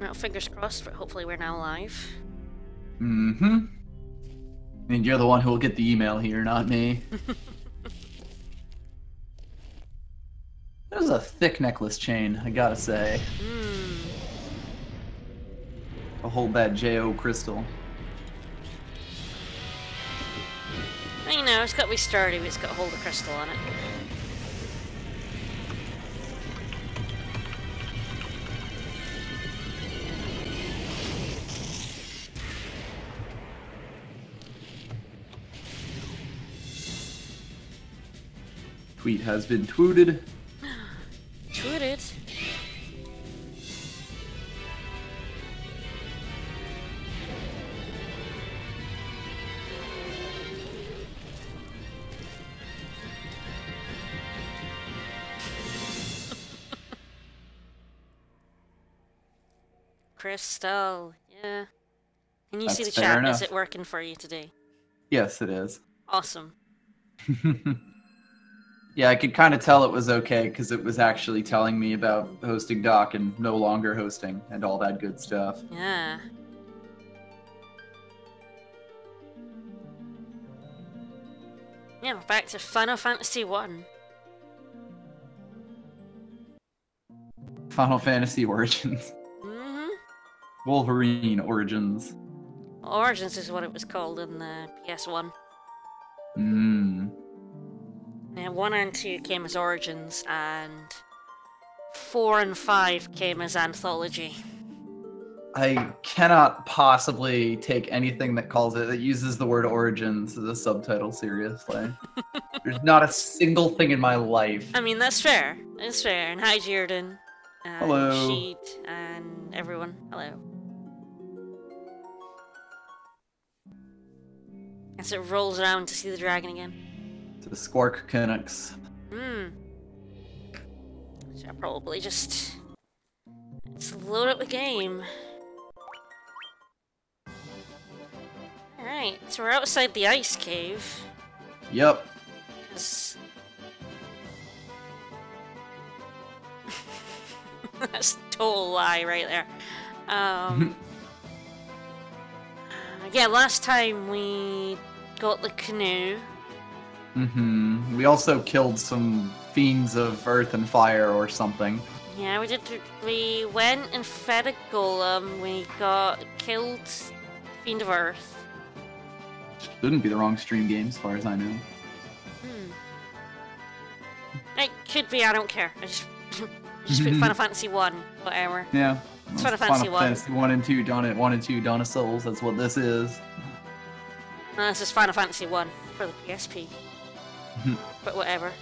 Well, fingers crossed, but hopefully we're now live. Mm-hmm. And you're the one who will get the email here, not me. that was a thick necklace chain, I gotta say. Hmm. To hold that JO crystal. I know, it's got to be sturdy, but it's got to hold a crystal on it. Tweet has been tweeted. Tweeted. Crystal, yeah. Can you see the That's fair chat? Is it working for you today? Yes, it is. Awesome. yeah, I could kind of tell it was okay because it was actually telling me about hosting doc and no longer hosting and all that good stuff. Yeah. Yeah, we're back to Final Fantasy One. Final Fantasy Origins. Mm-hmm. Wolverine Origins. Origins is what it was called in the PS1. Mmm. Yeah, one and two came as Origins, and four and five came as Anthology. I cannot possibly take anything that calls it that uses the word origins as a subtitle seriously. There's not a single thing in my life. I mean, that's fair. That's fair. And hi, Jordan. And Hello. Sheet and everyone. Hello. As it rolls around to see the dragon again. To the Squark Canucks. Hmm. Should I probably just let's load up the game. Alright, so we're outside the ice cave. Yep. That's a total lie right there. Um, yeah, last time we got the canoe. Mm-hmm. We also killed some fiends of earth and fire or something. Yeah, we did. We went and fed a golem. We got killed Fiend of Earth. Shouldn't be the wrong stream game as far as I know. Hmm. It could be. I don't care. I just just Final Fantasy One, whatever. Yeah. It's Final Fantasy one. Fantasy one and two, Dawn one and two, of Souls. That's what this is. No, this is Final Fantasy One for the PSP. But whatever.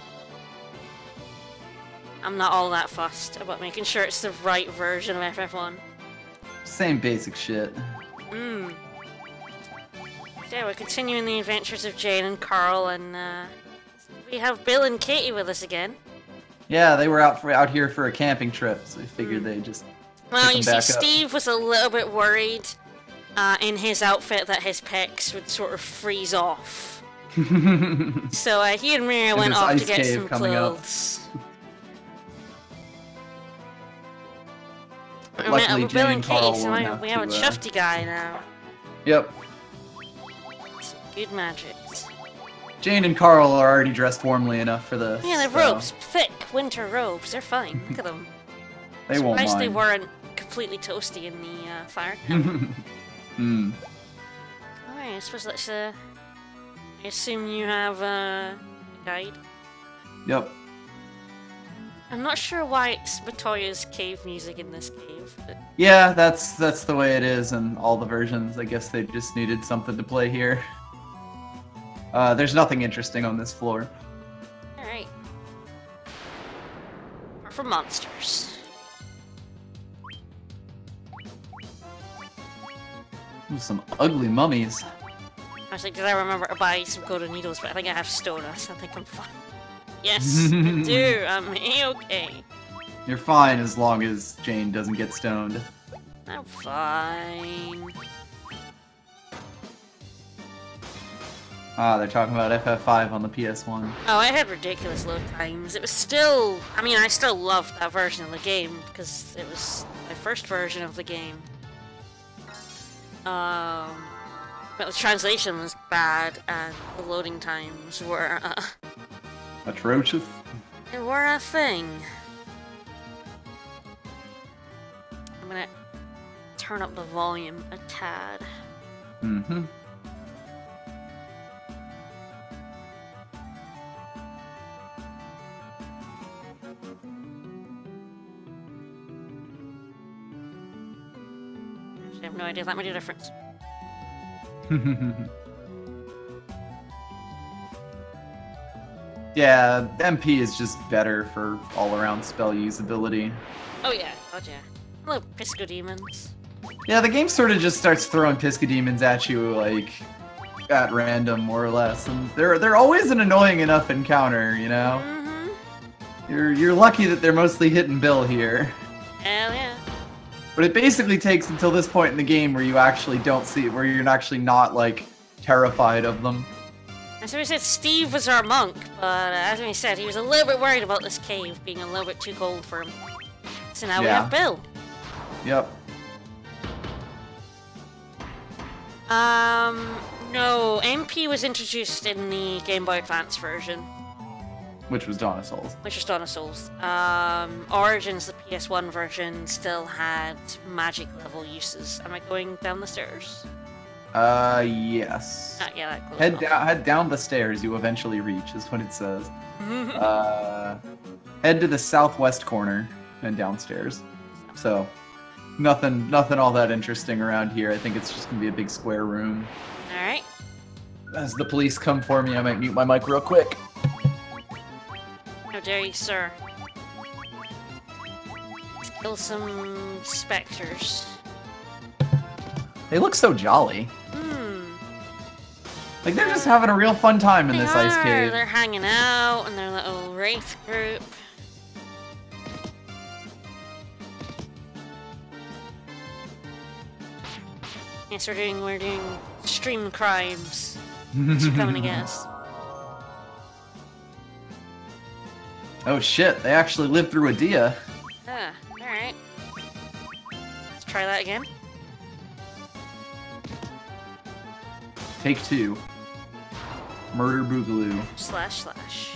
I'm not all that fussed about making sure it's the right version of FF1. Same basic shit. Hmm. Yeah, we're continuing the adventures of Jane and Carl, and uh, we have Bill and Katie with us again. Yeah, they were out for out here for a camping trip, so we figured they'd just. Well, you see, up. Steve was a little bit worried uh, in his outfit that his pecs would sort of freeze off. So uh, he and Mira went off to get some clothes. We luckily, with Bill Jane and and Carl Katie, so I- have we have a to, uh, guy now. Yep. Some good magic. Jane and Carl are already dressed warmly enough for this. Yeah, they're so robes, thick winter robes. They're fine. Look at them. They won't Surprised mind. they weren't completely toasty in the uh, fire. Hmm. Alright, I suppose let's. Uh, I assume you have uh, a guide. Yep. I'm not sure why it's Matoya's cave music in this cave, but Yeah, that's that's the way it is in all the versions. I guess they just needed something to play here. Uh, there's nothing interesting on this floor. alright. Apart from monsters. Ooh, some ugly mummies. I was like, did I remember to buy some golden needles? But I think I have stoners. I think I'm fine. Yes, I do. I'm a-okay. You're fine as long as Jane doesn't get stoned. I'm fine. Ah, they're talking about FF5 on the PS1. Oh, I had ridiculous load times. It was still, I mean, I still loved that version of the game because it was my first version of the game. Um, but the translation was bad and the loading times were, uh, Atrocious. they were a thing. I'm gonna turn up the volume a tad. Mm-hmm. Actually, I have no idea. That a difference. yeah, MP is just better for all-around spell usability. Oh yeah, oh yeah. Hello, Pisco Demons. Yeah, the game sort of just starts throwing Pisco Demons at you, like, at random, more or less. And they're, they're always an annoying enough encounter, you know? Mm-hmm. You're, you're lucky that they're mostly hit and bill here. Hell yeah. But it basically takes until this point in the game where you actually don't see, where you're actually not, like, terrified of them. As we said, Steve was our monk, but uh, as we said, he was a little bit worried about this cave being a little bit too cold for him. So now we have Bill. Yep. Um, no, MP was introduced in the Game Boy Advance version, Which was Dawn of Souls. which is Dawn of Souls. Um, Origins, the PS1 version, still had magic level uses. Am I going down the stairs? Uh, yes. Not close Head down, head down the stairs you eventually reach, is what it says. uh, head to the southwest corner and downstairs. So, nothing, nothing all that interesting around here. I think it's just gonna be a big square room. Alright. As the police come for me, I might mute my mic real quick. How dare you, sir? Kill some specters. They look so jolly. Hmm. Like they're just having a real fun time in They this ice cave. They're hanging out in their little wraith group. Yes, we're doing we're doing stream crimes. She's coming to get us. Oh shit! They actually lived through a dia. Ah, alright. Let's try that again. Take two. Murder Boogaloo. Slash slash.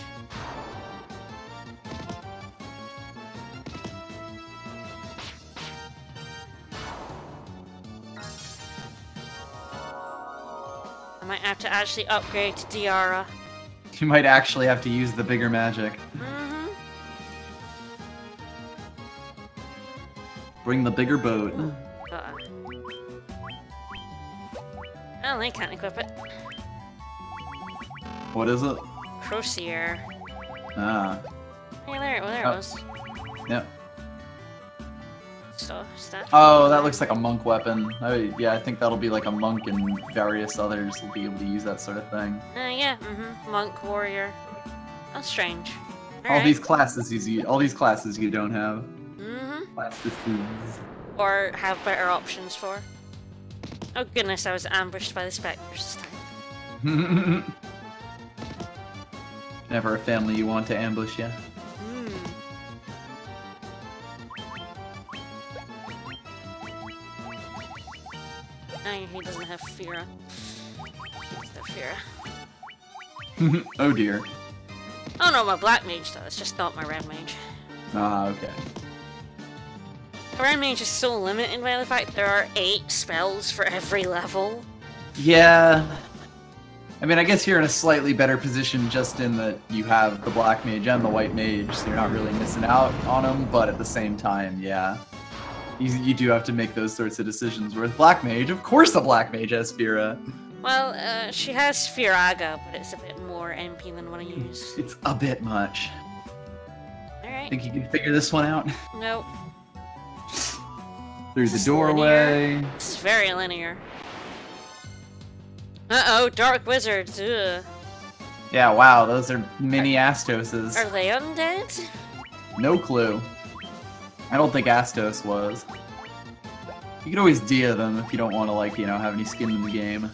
I might have to actually upgrade to Diara. You might actually have to use the bigger magic. Mm-hmm. Bring the bigger boat. Got it. Oh, they can't equip it. What is it? Crocier. Ah, Hey, there, well, there Oh. it was. yep. So, stuff. Oh, that looks like a monk weapon. Oh, yeah, I think that'll be like a monk and various others will be able to use that sort of thing. Uh, yeah, mm-hmm. Monk, warrior. That's strange. All these classes you all these classes you don't have. Mm-hmm. Or have better options for. Oh goodness, I was ambushed by the specters this time. Never a family you want to ambush you. Hmm. Oh, he doesn't have Fira. Fira. oh dear. Oh no, my black mage does, just not my red mage. Ah, okay. Red mage is so limited by the fact there are eight spells for every level. Yeah. I mean, I guess you're in a slightly better position just in that you have the black mage and the white mage, so you're not really missing out on them, but at the same time, yeah. You, you do have to make those sorts of decisions. Whereas black mage, of course a black mage has Fira. Well, uh, she has Firaga, but it's a bit more MP than what I use. It's a bit much. Alright. Think you can figure this one out? Nope. Through the doorway. This is very linear. Uh-oh, Dark Wizards. Ugh. Yeah, wow, those are mini Astoses. Are they undead? No clue. I don't think Astos was. You can always dia them if you don't want to, like, you know, have any skin in the game.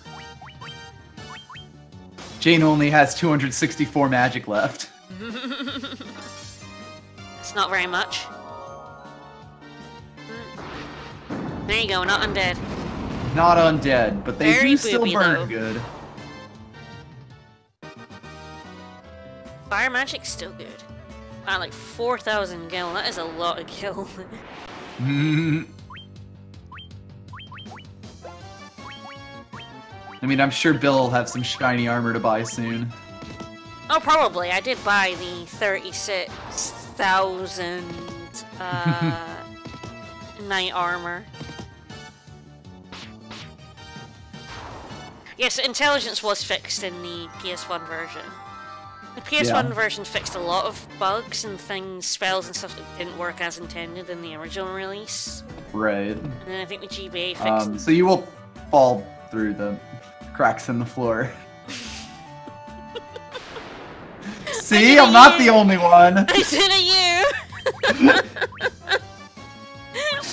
Jane only has 264 magic left. it's not very much. There you go, not undead. Not undead, but they Very do still burn though. good. Fire magic's still good. Wow, like 4,000 gil, that is a lot of gil. I mean, I'm sure Bill will have some shiny armor to buy soon. oh, probably. I did buy the 36,000 uh, knight armor. Yes, intelligence was fixed in the PS1 version. The PS1 Yeah. version fixed a lot of bugs and things, spells and stuff that didn't work as intended in the original release. Right. And then I think the GBA fixed Um, so you will fall through the cracks in the floor. See, I'm not the only one. I did it, you!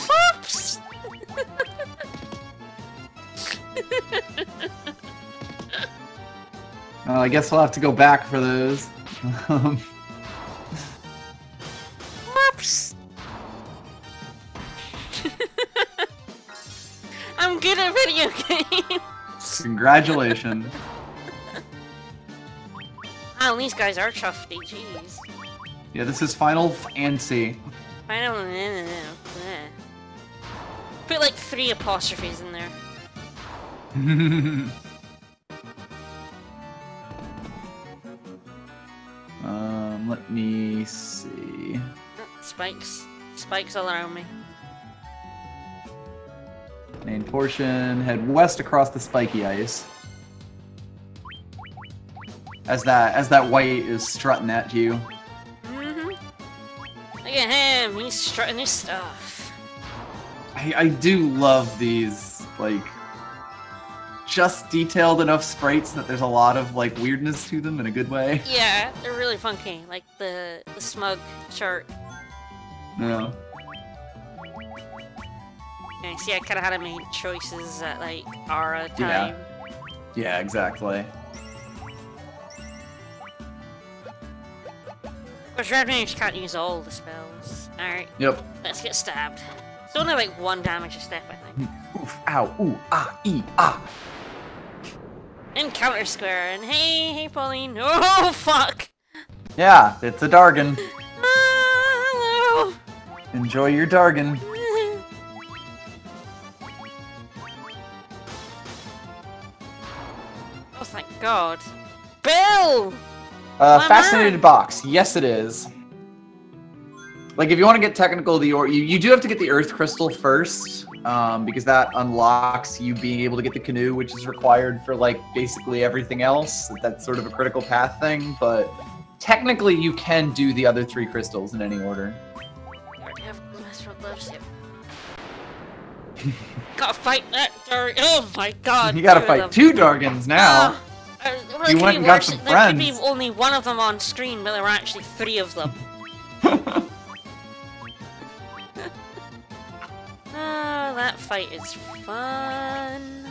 Whoops! Well, I guess we'll have to go back for those. Whoops! I'm good at video games! Congratulations. Wow, these guys are chufty, jeez. Yeah, this is Final don't know. Put like three apostrophes in there. um, let me see. Spikes. Spikes all around me. Main portion, head west across the spiky ice. As that as that white is strutting at you. Mm-hmm. Look at him, he's strutting his stuff. I, I do love these like just detailed enough sprites that there's a lot of like weirdness to them in a good way. Yeah, they're really funky. Like the the smug shark. Yeah. Yeah, see, I kind of had to make choices at like Yeah. time. Yeah, Yeah, exactly. Course, Red Mage can't use all the spells. Alright, Yep. let's get stabbed. It's only like one damage a step, I think. Oof, ow, ooh, ah, ee, ah. And counter square, and hey, hey, Pauline. Oh, fuck! Yeah, it's a Dargan. Ah, Enjoy your Dargon. oh, thank God. Bill! Uh, My fascinated man. box. Yes, it is. Like, if you want to get technical, the or you, you do have to get the Earth Crystal first, um, because that unlocks you being able to get the canoe, which is required for like basically everything else. That's sort of a critical path thing, but technically you can do the other three crystals in any order. I already have Master gloves here. Gotta fight that Dar- Oh my god! you gotta two fight two Dargans now. Ah, uh, well, You went and got some There could be only one of them on screen, but there were actually three of them. that fight is fun.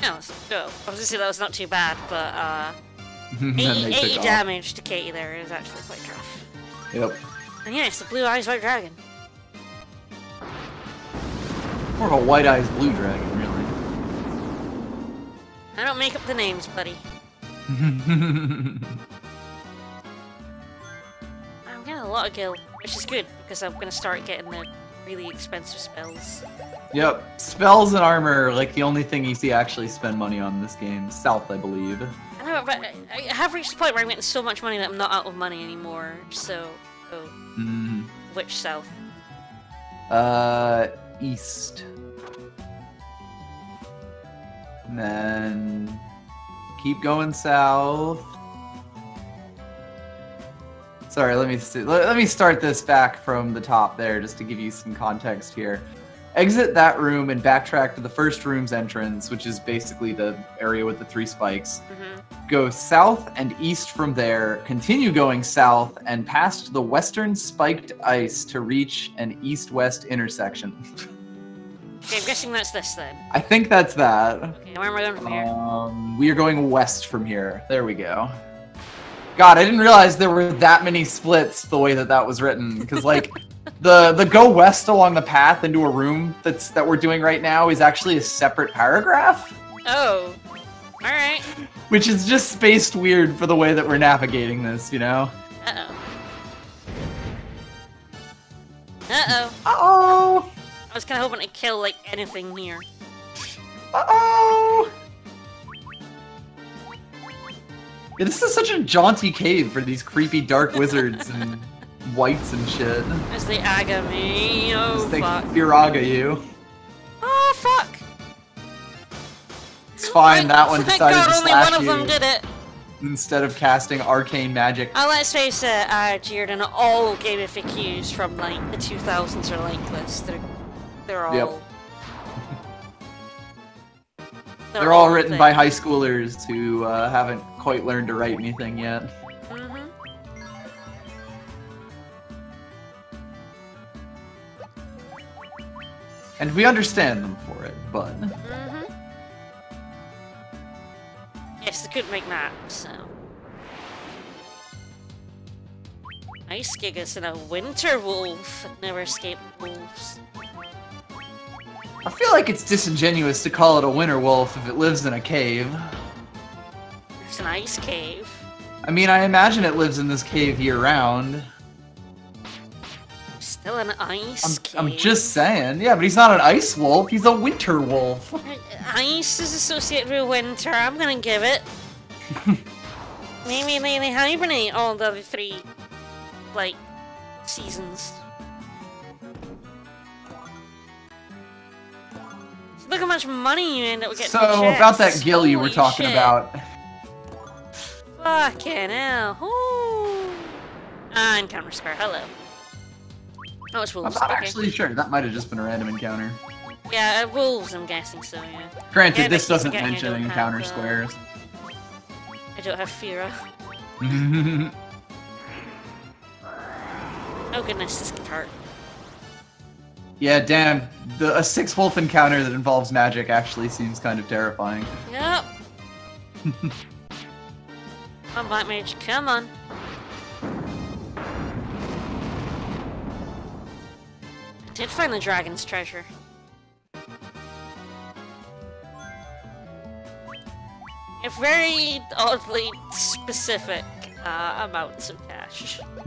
Yeah, let's go. I was gonna say that was not too bad, but uh, 80, 80 damage to Katie there is actually quite rough. Yep. And yeah, it's the Blue Eyes White Dragon. More of a white eyes blue dragon, really. I don't make up the names, buddy. I'm getting a lot of gil, which is good because I'm gonna start getting the really expensive spells. Yep. Spells and armor are like the only thing you see actually spend money on in this game. South, I believe. I know, but I, have reached the point where I'm getting so much money that I'm not out of money anymore. So, oh, Mm. which south? Uh, east. And then keep going south. Sorry, let me st- let, let me start this back from the top there just to give you some context here. Exit that room and backtrack to the first room's entrance, which is basically the area with the three spikes. Mm-hmm. Go south and east from there, continue going south and past the western spiked ice to reach an east west intersection. Okay, I'm guessing that's this then. I think that's that. Okay, where am I going from here? Um, we are going west from here. There we go. God, I didn't realize there were that many splits the way that that was written. Because like, the the go west along the path into a room that's that we're doing right now is actually a separate paragraph, Oh. Alright. which is just spaced weird for the way that we're navigating this. You know. Uh-oh. Uh-oh. Uh oh. I was kind of hoping to kill, like, anything here. Uh oh. Yeah, this is such a jaunty cave for these creepy dark wizards and whites and shit. As they aga me. Oh, As they fuck. Firaga you. Oh, fuck. It's fine, that one Thank decided God to only slash one of you them did it. instead of casting arcane magic. Uh, let's face it, uh, and all game of FAQs from, like, the 2000s are like this. They're, they're all... Yep. They're, They're all the written thing. by high schoolers who uh, haven't quite learned to write anything yet. Mhm. And we understand them for it, but Mhm. Yes, they couldn't make maps, so. Ice Gigas and a winter wolf. I've never escaped wolves. I feel like it's disingenuous to call it a winter wolf if it lives in a cave. There's an ice cave. I mean, I imagine it lives in this cave year round. Still an ice I'm, cave. I'm just saying. Yeah, but he's not an ice wolf, he's a winter wolf. Ice is associated with winter. I'm gonna give it. Maybe they, they hibernate all the other three, like, seasons. Look how much money you end up getting. So, about that gil you were talking shit. about. Fucking hell. Ooh. Ah, encounter square. Hello. Oh, it's I'm wolves. not okay. actually sure. That might have just been a random encounter. Yeah, uh, wolves. I'm guessing so. Yeah. Granted, Yeah, this doesn't mention don't have, encounter uh, squares. I don't have Fira. Oh goodness, this cart. yeah, damn. The, a six wolf encounter that involves magic actually seems kind of terrifying. Yep. come on, Black Mage, come on. I did find the dragon's treasure. A very oddly specific uh, amounts of cash.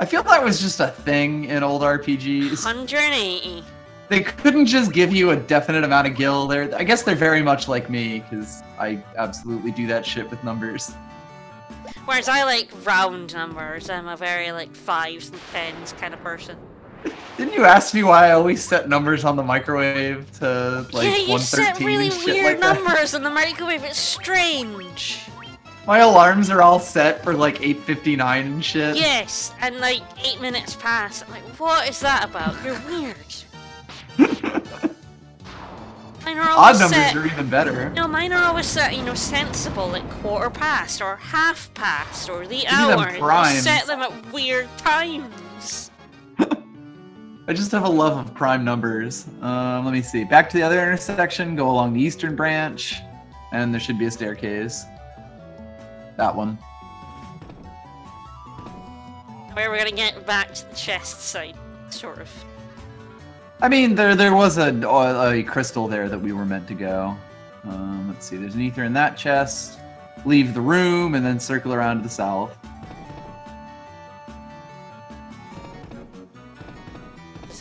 I feel that was just a thing in old RPGs. 180. They couldn't just give you a definite amount of gil. They're, I guess they're very much like me, because I absolutely do that shit with numbers. Whereas I like round numbers. I'm a very like fives and tens kind of person. Didn't you ask me why I always set numbers on the microwave to like yeah, you set really weird like numbers on the microwave. It's strange. My alarms are all set for like 8:59 and shit. Yes, and like eight minutes pass. I'm like, what is that about? You're weird. Mine are Odd numbers set. are even better. No, mine are always set, you know, sensible, like quarter past or half past or the Give them hour. You set them at weird times. I just have a love of prime numbers. Um, let me see. Back to the other intersection. Go along the eastern branch, and there should be a staircase. That one. Where we're gonna get back to the chest side, sort of. I mean, there there was a, a crystal there that we were meant to go. Um, let's see. There's an ether in that chest. Leave the room and then circle around to the south.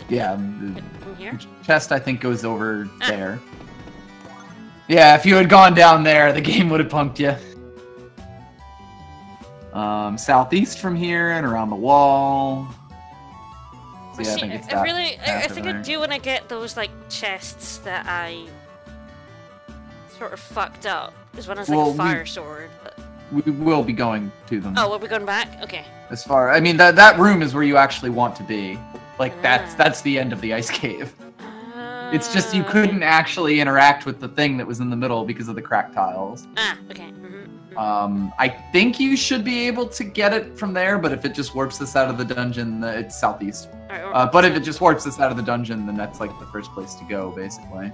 Yeah, um, in here? the chest I think goes over there. Yeah, if you had gone down there, the game would have punked you. Um, southeast from here and around the wall. So yeah, I think it's I really, I, think I do want to get those like chests that I sort of fucked up. This one has like Well, a we- fire sword. But... We will be going to them. Oh, are we going back? Okay. As far, I mean, that that room is where you actually want to be. Like that's Ah. that's the end of the ice cave. It's just you Uh, couldn't actually interact with the thing that was in the middle because of the cracked tiles. Ah, okay. Um, I think you should be able to get it from there, but if it just warps us out of the dungeon, it's southeast. Uh, but if it just warps us out of the dungeon, then that's like the first place to go, basically.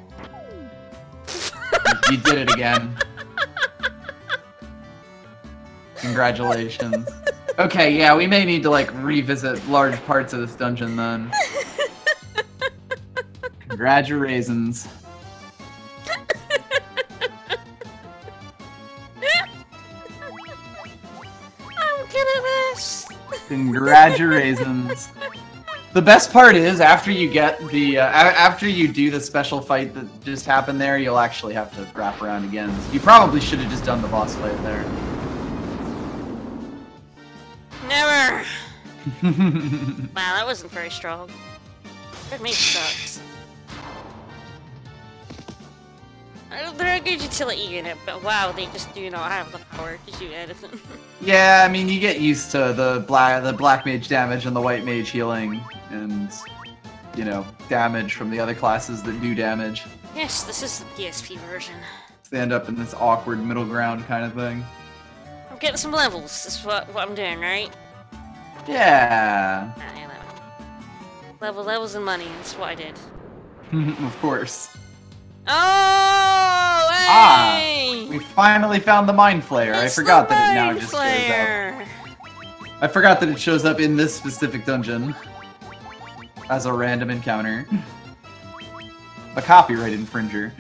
you did it again. Congratulations. Okay, yeah, we may need to like revisit large parts of this dungeon then. Congratulations. Good. Congratulations. The best part is after you get the uh, after you do the special fight that just happened there, you'll actually have to wrap around again. You probably should have just done the boss fight there. Never. Wow, that wasn't very strong. Red Mage sucks. They're a good utility unit, but wow, they just do not have the power to do anything. yeah, I mean you get used to the black the black mage damage and the white mage healing, and you know damage from the other classes that do damage. yes, this is the PSP version. They end up in this awkward middle ground kind of thing. I'm getting some levels. That's what, what I'm doing, right? Yeah, Ah, level. level, levels, and money. That's what I did. of course. Oh, Ah! We finally found the mind flayer. I forgot that it now just shows up. Flayer. I forgot that it shows up in this specific dungeon as a random encounter. a copyright infringer.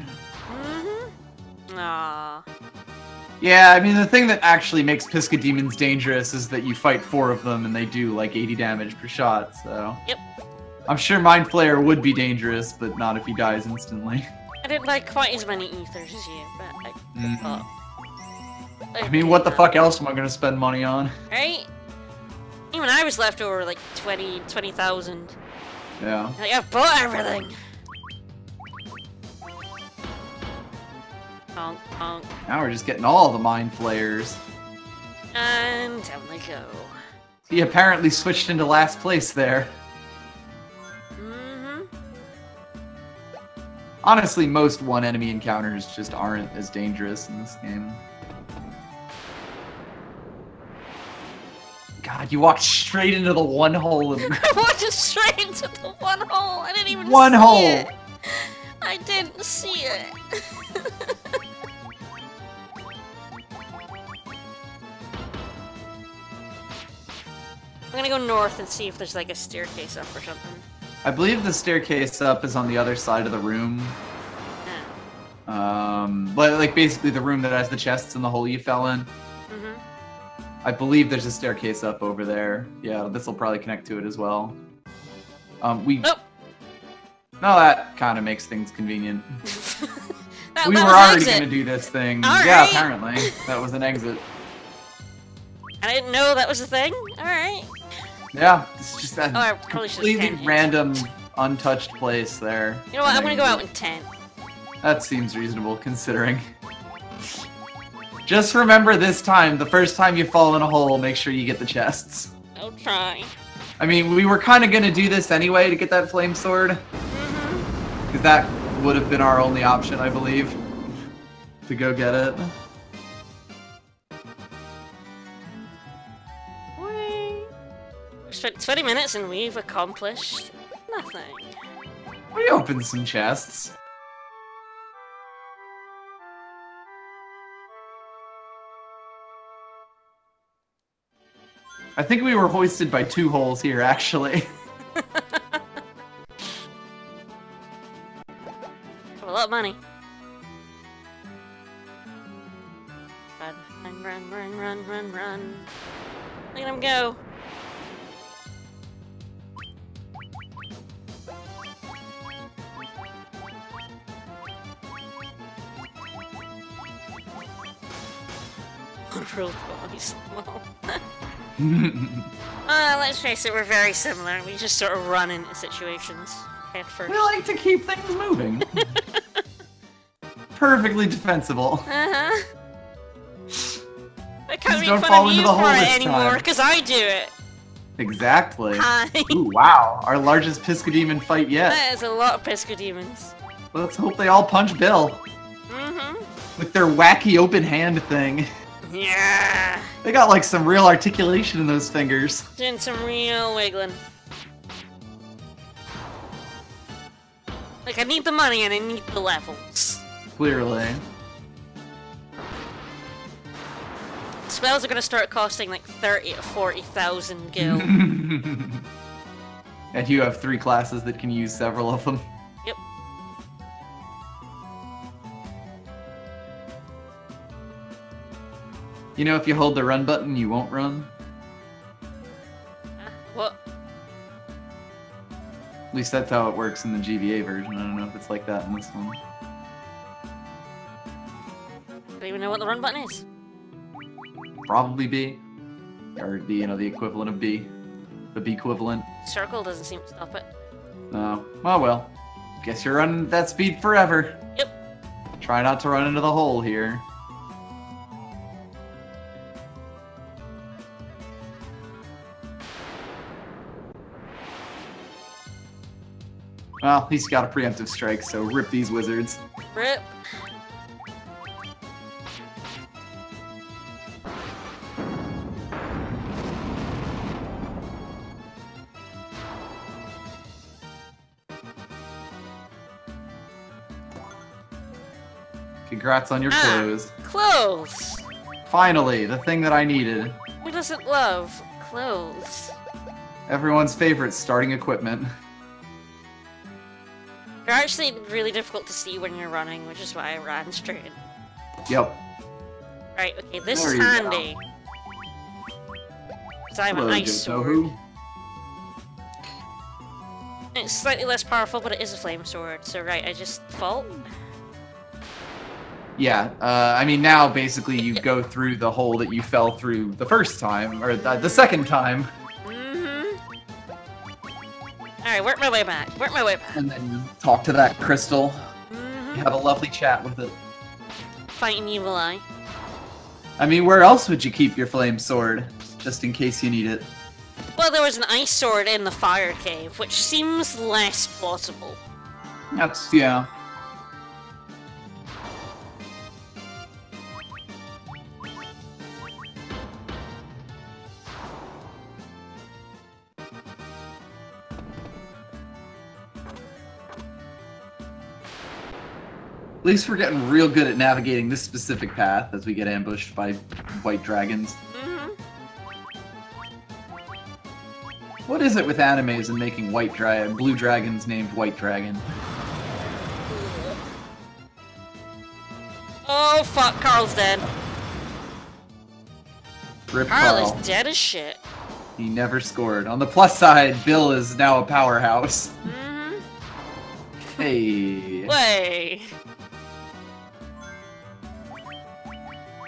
Mm-hmm. Aww. Yeah, I mean the thing that actually makes Pisco demons dangerous is that you fight four of them and they do like 80 damage per shot. So. Yep. I'm sure Mind Flayer would be dangerous, but not if he dies instantly. I didn't buy quite as many ethers as you, but I Mhm. thought. I mean, what the fuck else am I gonna spend money on? Right? Even I was left over like 20, 20,000. Yeah. Like, I've bought everything! Honk, honk. Now we're just getting all the Mind Flayers. And down they go. He apparently switched into last place there. Honestly, most one enemy encounters just aren't as dangerous in this game. God, you walked straight into the one hole of I walked straight into the one hole. I didn't even One hole. it. I didn't see it. I'm gonna go north and see if there's like a staircase up or something. I believe the staircase up is on the other side of the room. Um, like, like basically the room that has the chests and the hole you fell in. Mm-hmm. I believe there's a staircase up over there. Yeah, this will probably connect to it as well. Um, we. Nope. No, that kind of makes things convenient. that, we that were already gonna do this thing. All yeah, right. apparently that was an exit. I didn't know that was a thing. All right. Yeah, it's just a Oh, I probably should've completely random, untouched place there. You know what? I'm gonna go out in tent. That seems reasonable considering. Just remember this time, the first time you fall in a hole, make sure you get the chests. I'll try. I mean, we were kind of gonna do this anyway to get that flame sword, Mm-hmm. because that would have been our only option, I believe, to go get it. 20 minutes and we've accomplished nothing. We opened some chests. I think we were hoisted by two holes here, actually. Have a lot of money. Run, run, run, run, run, run. Look at him go. Boys. Well, uh, let's face it, we're very similar. We just sort of run into situations head first. we like to keep things moving. Perfectly defensible. Uh-huh. I can't make don't fun fall of into you the for it anymore, because I do it. Exactly. Hi. Ooh, wow, our largest Piscodemon fight yet. That is a lot of Pisco Demons. Let's hope they all punch Bill Mm-hmm. with their wacky open hand thing. Yeah. They got like some real articulation in those fingers. Doing some real wiggling. Like, I need the money and I need the levels. Clearly. Spells are gonna start costing like 30 to 40,000 gil. and you have three classes that can use several of them. You know, if you hold the run button, you won't run. Uh, what? At least that's how it works in the GBA version. I don't know if it's like that in this one. I Don't even know what the run button is. Probably B. Or the, you know, the equivalent of B. The B equivalent. Circle doesn't seem to stop it. Oh, oh well. Guess you're running at that speed forever. Yep. Try not to run into the hole here. Well, he's got a preemptive strike, so rip these wizards. Rip. Congrats on your Ah. clothes. Clothes. Finally, the thing that I needed. Who doesn't love clothes? Everyone's favorite starting equipment. They're actually really difficult to see when you're running, which is why I ran straight. Yep. Right, okay, this There is handy. Because I have an ice sword. It's slightly less powerful, but it is a flame sword. So right, I just fault. Yeah, uh, I mean now basically you go through the hole that you fell through the first time, or the, the second time, Work my way back. Work my way back. and then you talk to that crystal. Mm-hmm. have a lovely chat with it. Fighting evil eye. I mean, where else would you keep your flame sword, just in case you need it? Well, there was an ice sword in the fire cave, which seems less plausible. That's yeah. At least we're getting real good at navigating this specific path as we get ambushed by white dragons. Mm-hmm. What is it with animes and making white dra- blue dragons named White Dragon? Oh fuck, Carl's dead. Rip Carl Carl. is dead as shit. He never scored. On the plus side, Bill is now a powerhouse. Mm-hmm. Hey. Way.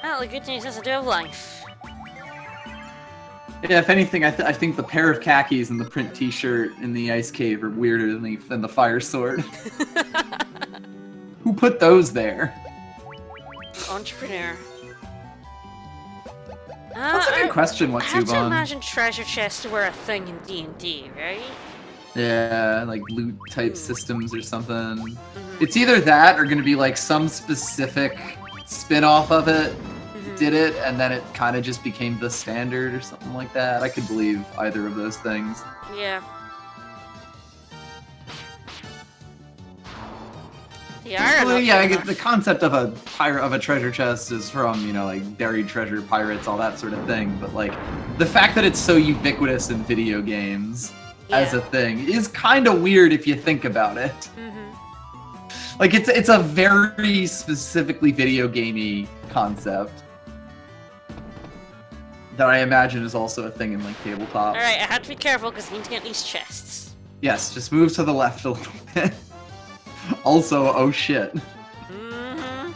Well, the good news has to do with life. Yeah, if anything, I, th- I think the pair of khakis and the print T-shirt in the ice cave are weirder than the than the fire sword. Who put those there? Entrepreneur. That's Uh, a good I- question, I what's have to imagine treasure chests were a thing in D&D, right? Yeah, like loot type systems or something. Mhm. It's either that or gonna be like some specific spin-off of it. Did it and then it kind of just became the standard or something like that. I could believe either of those things. Yeah. Yeah, Well, yeah, I get the concept of a pirate of a treasure chest is from you know like buried treasure, pirates, all that sort of thing. But like the fact that it's so ubiquitous in video games as a thing is kind of weird if you think about it. hmm Like it's it's a very specifically video gamey concept that I imagine is also a thing in like tabletop. Alright, I have to be careful because I need to get these chests. Yes, just move to the left a little bit. also, oh shit. hmm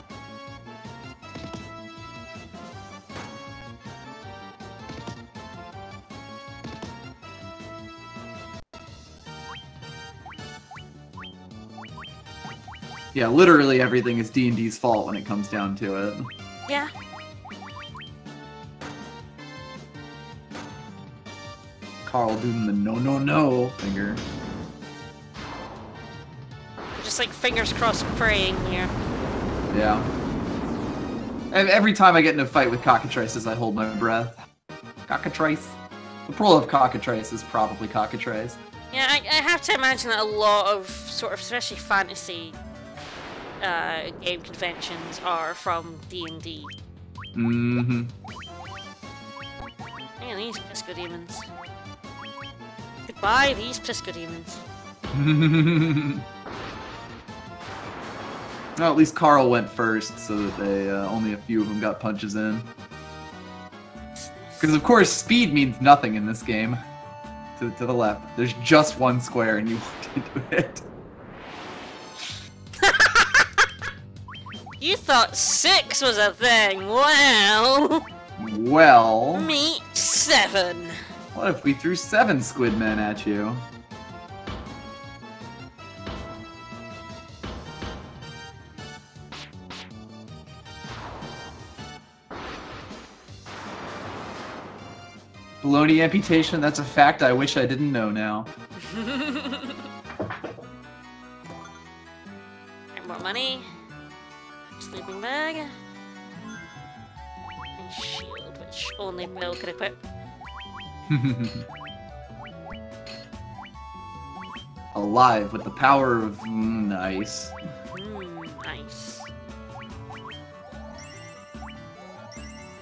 Yeah, literally everything is D&D's fault when it comes down to it. Yeah. Carl doing the no no no finger. Just like fingers crossed praying here. Yeah. Ev- Every time I get in a fight with cockatrices, I hold my breath. Cockatrice. The plural of cockatrice is probably cockatrice. Yeah, I, I have to imagine that a lot of sort of, especially fantasy uh, game conventions are from D and D. Mm-hmm. Yeah, these Pisco demons. Goodbye, these Pisco demons. well, at least Carl went first, so that they uh, only a few of them got punches in. Because of course, speed means nothing in this game. To, to the left, there's just one square, and you walked into it. You thought six was a thing. Well, Well, meet seven. What if we threw seven squid men at you? Baloney amputation, that's a fact I wish I didn't know now. More money. Sleeping bag. And shield, which only Bill could equip. Alive with the power of mm, nice. Mmm, nice.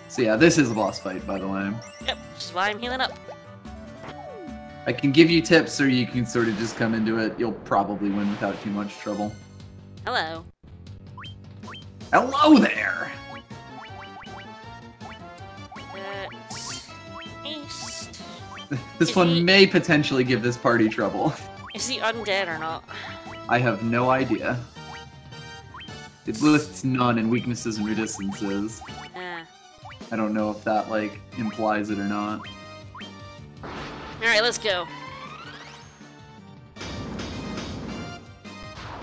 So yeah, this is a boss fight, by the way. Yep, which is why I'm healing up. I can give you tips, or you can sort of just come into it. You'll probably win without too much trouble. Hello. Hello there! This Is one he- may potentially give this party trouble. Is he undead or not? I have no idea. It lists none in weaknesses and resistances. Yeah. I don't know if that, like, implies it or not. Alright, let's go.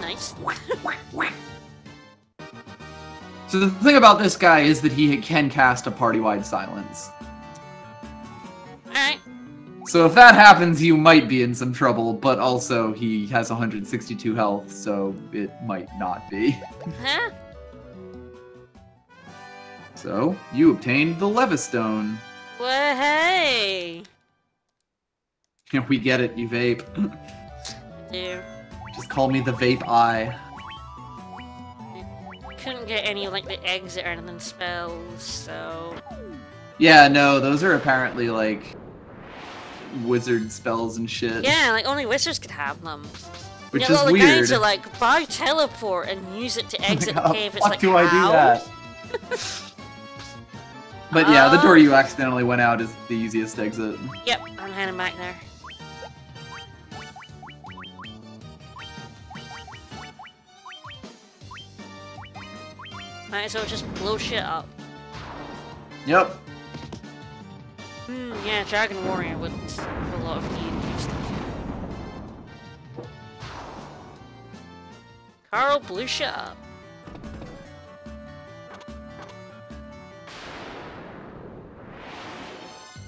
Nice. So the thing about this guy is that he can cast a party-wide silence. Alright. So if that happens, you might be in some trouble, but also he has 162 health, so it might not be. Huh? So, you obtained the Levistone. Well, hey! we get it, you vape. Just call me the Vape Eye. Couldn't get any, like, the exit or anything spells, so... Yeah, no, those are apparently like wizard spells and shit. Yeah, like, only wizards could have them. which yeah, is well, the weird. are like, buy teleport and use it to exit How the cave. It's like, do I do that? but yeah, the door Um, you accidentally went out is the easiest exit. Yep, I'm heading back there. Might as well just blow shit up. Yep. Hmm, yeah, Dragon Warrior would have a lot of D&D stuff. Carl blew shit up.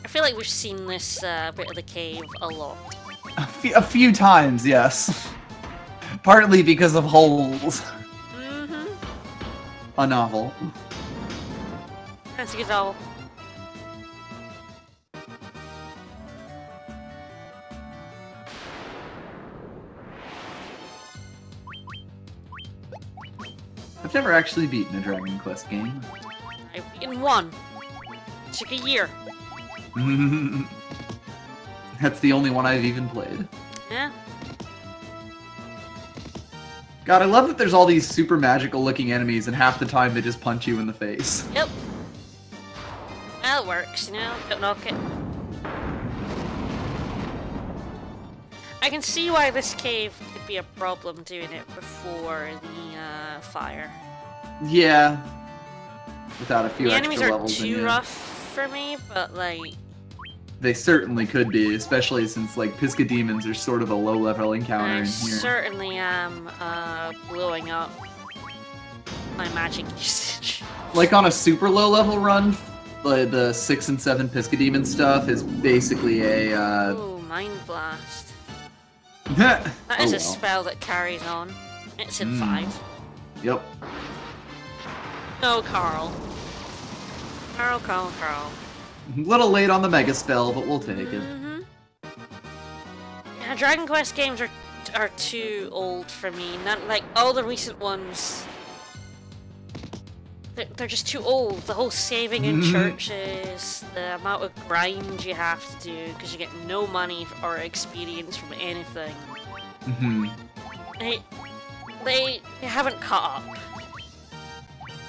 I feel like we've seen this uh, bit of the cave a lot. A fe- a few times, yes. Partly because of holes. Mm-hmm. A novel. That's a good all. I've never actually beaten a Dragon Quest game. I've beaten one. Took a year. That's the only one I've even played. Yeah. God, I love that there's all these super magical looking enemies and half the time they just punch you in the face. Yep. Well, it works, you know? Don't knock it. I can see why this cave could be a problem doing it before the fire. Yeah. Without a few the extra enemies are too rough for me, but like, They certainly could be, especially since like Pisco demons are sort of a low level encounter I in here. certainly am uh, blowing up my magic usage. Like on a super low level run, the, the six and seven Pisco demon stuff is basically a uh Ooh, Mind Blast. that is a spell that carries on. It's in Mm. five. Yep. No, Carl. Carl, Carl, Carl. A little late on the mega spell, but we'll take it. hmm Yeah, Dragon Quest games are are too old for me. Not like all the recent ones. They're, they're just too old. The whole saving in churches, the amount of grind you have to do because you get no money or experience from anything. hmm They, they, haven't caught up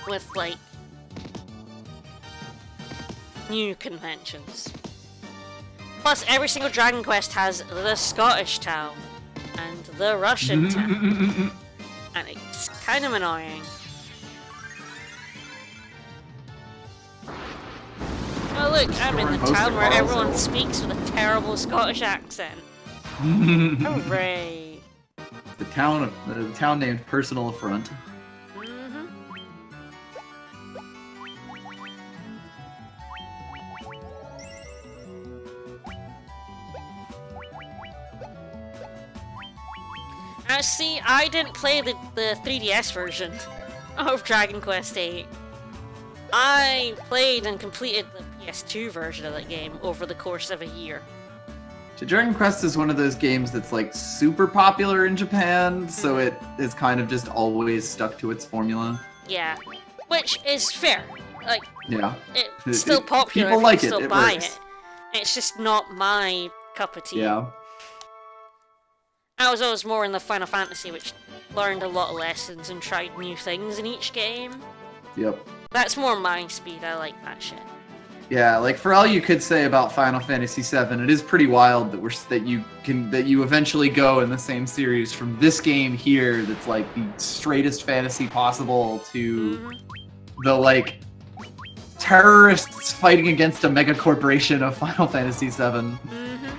with like new conventions. Plus, every single Dragon Quest has the Scottish town and the Russian town, and it's kind of annoying. Oh look, I'm in the town where everyone speaks with a terrible Scottish accent. Hooray! The town of the town named Personal Affront. hmm Uh, see, I didn't play the, the 3DS version of Dragon Quest VIII. I played and completed the PS2 version of that game over the course of a year. Dragon Quest is one of those games that's like super popular in Japan, so Mhm. it is kind of just always stuck to its formula. Yeah, which is fair. Like, Yeah. It's still popular. people like it, Still it buy works. it. It's just not my cup of tea. Yeah. I was always more in the Final Fantasy, which learned a lot of lessons and tried new things in each game. Yep. That's more my speed. I like that shit. Yeah, like for all you could say about Final Fantasy VII, it is pretty wild that we're that you can that you eventually go in the same series from this game here that's like the straightest fantasy possible to the like terrorists fighting against a mega corporation of Final Fantasy VII Mhm.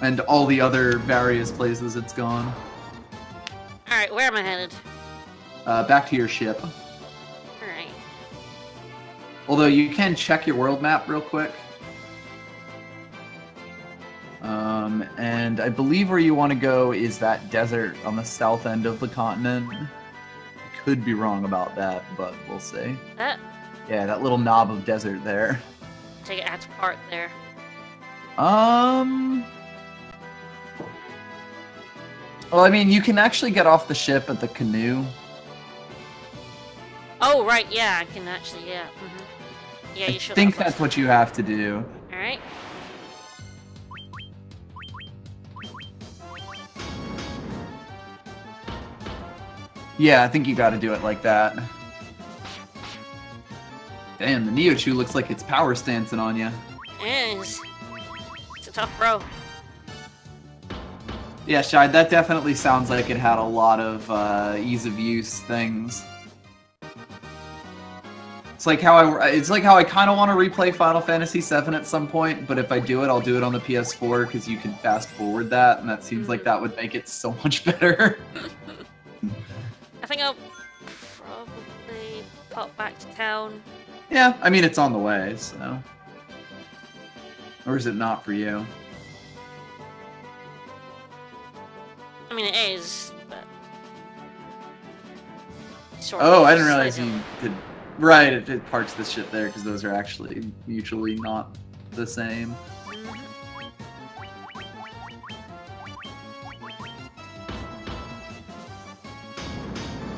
and all the other various places it's gone. All right, where am I headed? Uh, back to your ship. Although you can check your world map real quick. Um, and I believe where you want to go is that desert on the south end of the continent. Could be wrong about that, but we'll see. Uh, Yeah, that little knob of desert there. take it. To park there. Um. Well, I mean, you can actually get off the ship at the canoe. Oh right, yeah, I can actually. Yeah. hmm Yeah, you I should. think that's what you have to do. All right. Yeah, I think you got to do it like that. Damn, the Neochu looks like it's power stancing on you. It is. It's a tough bro. Yeah, Shai, that definitely sounds like it had a lot of uh, ease of use things. It's like how I it's like how I kind of want to replay Final Fantasy VII at some point, but if I do it, I'll do it on the PS4 because you can fast forward that, and that seems like that would make it so much better. I think I'll probably pop back to town. yeah, I mean it's on the way, so. Or is it not for you? I mean, it is, but. Sort Oh, I didn't realize you did. Right, it, it parks this shit there because those are actually mutually not the same.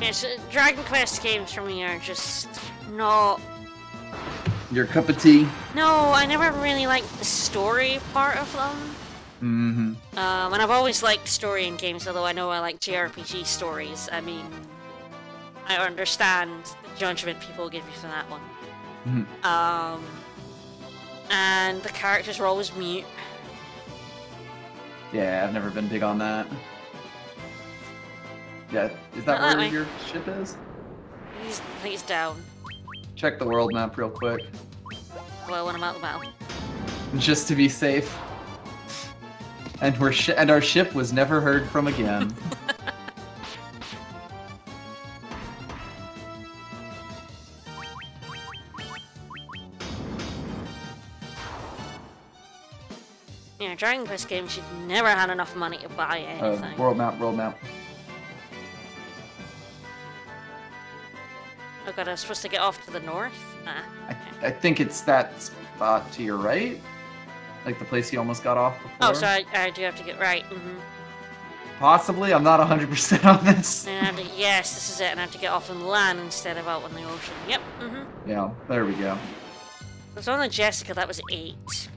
Yes, uh, Dragon Quest games for me are just not. Your cup of tea. No, I never really liked the story part of them. Mm-hmm. Um, and I've always liked story in games, although I know I like JRPG stories. I mean, I understand the judgment people give you for that one. Mhm. Um, and the characters were always mute. Yeah, I've never been big on that. Yeah, is that Not where way. your ship is? He's, he's down. Check the world map real quick, Well, when I'm out of the battle. just to be safe. And we're sh- and our ship was never heard from again. Yeah, Dragon Quest games, you've never had enough money to buy uh, anything. world map, world map. Oh god, I was supposed to get off to the north? Ah. I, I think it's that spot to your right. Like the place you almost got off before. Oh, so I, I do have to get right. Mm-hmm. Possibly. I'm not 100% on this. And I have to, yes, this is it. And I have to get off on land instead of out on the ocean. Yep. Mm-hmm. Yeah, there we go. So on the Jessica, that was eight.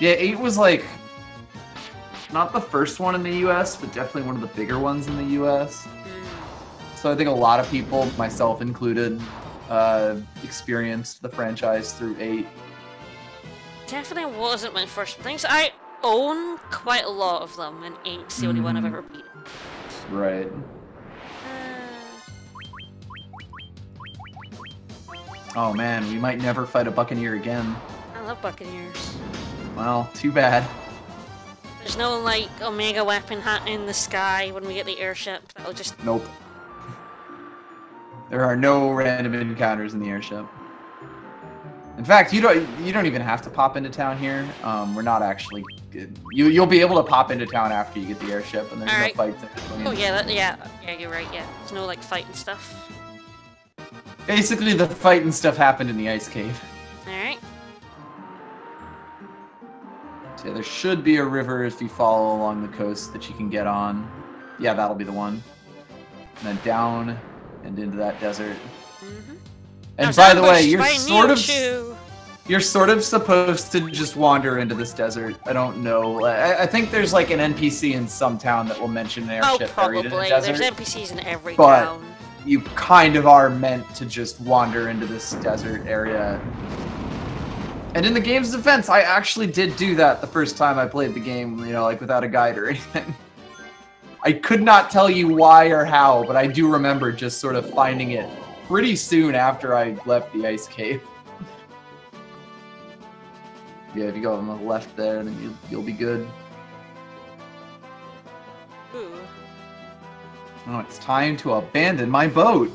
Yeah, 8 was like not the first one in the US, but definitely one of the bigger ones in the US. Mm. So I think a lot of people, myself included, uh, experienced the franchise through 8. Definitely wasn't my first things. I own quite a lot of them, and eight's the only one I've ever beaten. Right. Uh, Oh man, we might never fight a Buccaneer again. I love Buccaneers. Well, too bad. There's no like Omega weapon hat in the sky when we get the airship. That'll just Nope. There are no random encounters in the airship. In fact, you don't you don't even have to pop into town here. Um, we're not actually good. You you'll be able to pop into town after you get the airship, and there's Alright. no fights. Oh yeah, that, yeah, yeah. You're right. Yeah, there's no like fighting stuff. Basically, the fight and stuff happened in the ice cave. All right. There should be a river if you follow along the coast that you can get on. Yeah, that'll be the one. And then down and into that desert. Mm-hmm. And by the way, you're sort of Mewtwo. you're sort of supposed to just wander into this desert. I don't know. I, I think there's like an NPC in some town that will mention an Oh, airship buried in probably. a There's. NPCs in every town. But- town. you kind of are meant to just wander into this desert area. And in the game's defense, I actually did do that the first time I played the game, you know, like without a guide or anything. I could not tell you why or how, but I do remember just sort of finding it pretty soon after I left the ice cave. Yeah, if you go on the left there, then you, you'll be good. Ooh. Oh, it's time to abandon my boat.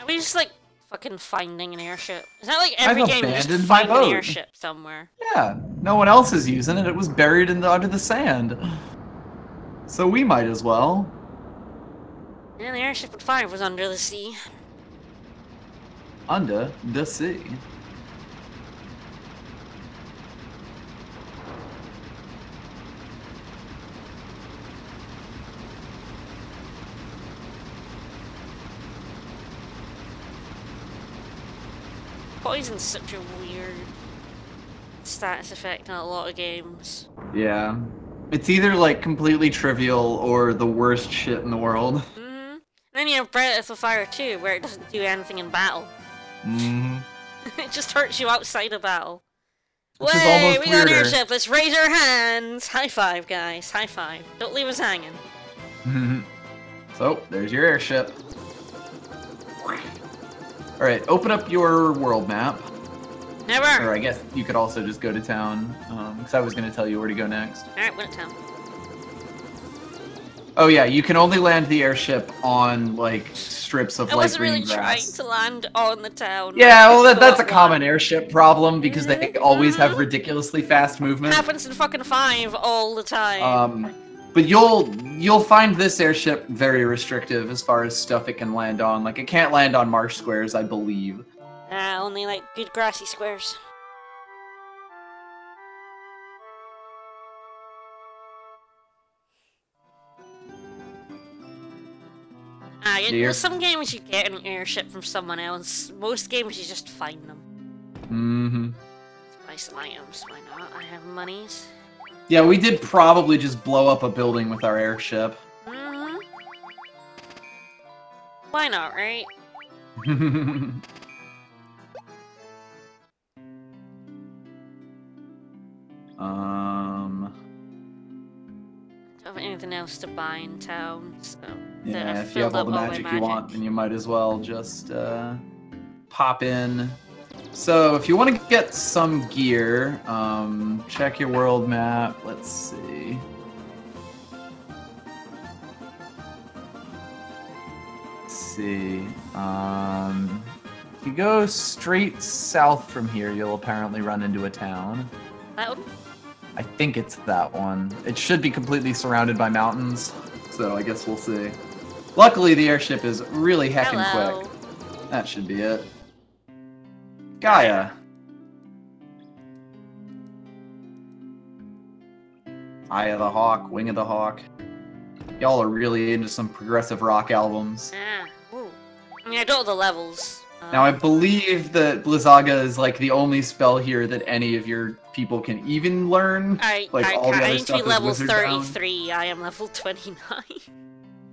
Are we just like fucking finding an airship? It's not like I've every game you just find an airship somewhere? Yeah, no one else is using it. It was buried in the, under the sand. So we might as well. And the airship at five was under the sea. Under the sea. Poison's such a weird status effect in a lot of games. Yeah. It's either like completely trivial or the worst shit in the world. Mm-hmm. Then you have Breath of Fire 2, where it doesn't do anything in battle. Mm-hmm. it just hurts you outside of battle. Which Way, we got airship. Let's raise our hands. High five, guys. High five. Don't leave us hanging. so, there's your airship. Alright, open up your world map. Never. Or I guess you could also just go to town, because I was going to tell you where to go next. Alright, went to town. Oh yeah, you can only land the airship on like strips of I light wasn't green really trying to land on the town. Yeah, well that, that's a common airship problem because they always have mhm. ridiculously fast movement. Happens in fucking five all the time. Um, but you'll you'll find this airship very restrictive as far as stuff it can land on. Like it can't land on marsh squares, I believe. Ah, only like good grassy squares. Ah, you, Dear. some games you get an airship from someone else. Most games you just find them. Mm-hmm. Buy some items. Why not? I have monies. Yeah, we did probably just blow up a building with our airship. hmm Why not, right? um. Don't have anything else to buy in town, so Yeah, if you have all the my magic you want, then you might as well just uh, pop in. So, if you want to get some gear, um, check your world map. Let's see. Let's see. Um, if you go straight south from here, you'll apparently run into a town. That one? I think it's that one. It should be completely surrounded by mountains, so I guess we'll see. Luckily, the airship is really heckin' Hello. quick. That should be it. Gaia. Eye of the Hawk, Wing of the Hawk. Y'all are really into some progressive rock albums. Yeah. ooh. I mean, I don't know the levels. Um, Now, I believe that Blizzaga is like the only spell here that any of your people can even learn. I, like, I, all the I other need to be level wizard bound. 33. I am level 29.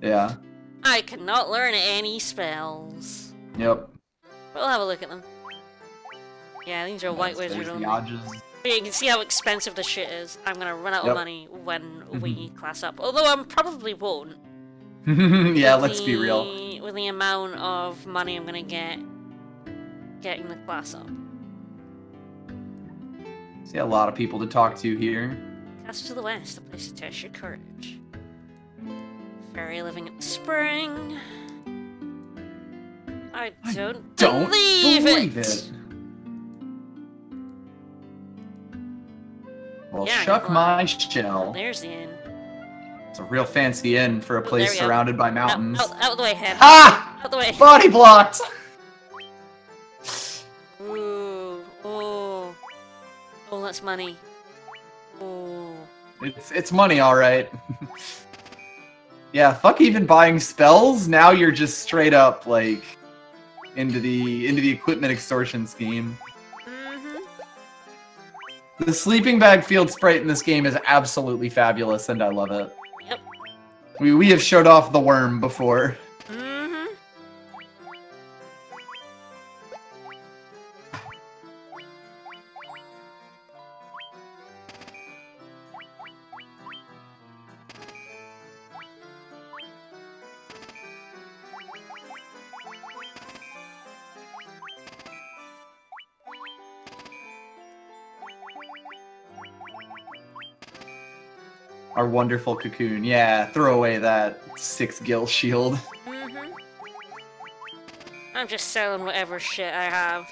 Yeah. I cannot learn any spells. Yep. We'll have a look at them. Yeah, these are white There's wizard the only. Odges. You can see how expensive the shit is. I'm gonna run out Yep. of money when mm-hmm. we class up. Although I probably won't. yeah, with let's be real. With the amount of money I'm gonna get getting the class up. See a lot of people to talk to here. Castle to the west, a place to test your courage. Fairy living in the spring. I I don't, Don't believe, believe it. it. Well, Yeah, shuck my shell. There's the inn. It's a real fancy inn for a place go. surrounded by mountains. out, out of the way, head. Ha! Out the way. Body blocked! Ooh, oh, oh, that's money. Oh, It's it's money, all right. yeah, fuck even buying spells. Now you're just straight up like into the into the equipment extortion scheme. The sleeping bag field sprite in this game is absolutely fabulous, and I love it. Yep. We we have showed off the worm before. Our wonderful cocoon. Yeah, throw away that six gil shield. Mm-hmm. I'm just selling whatever shit I have.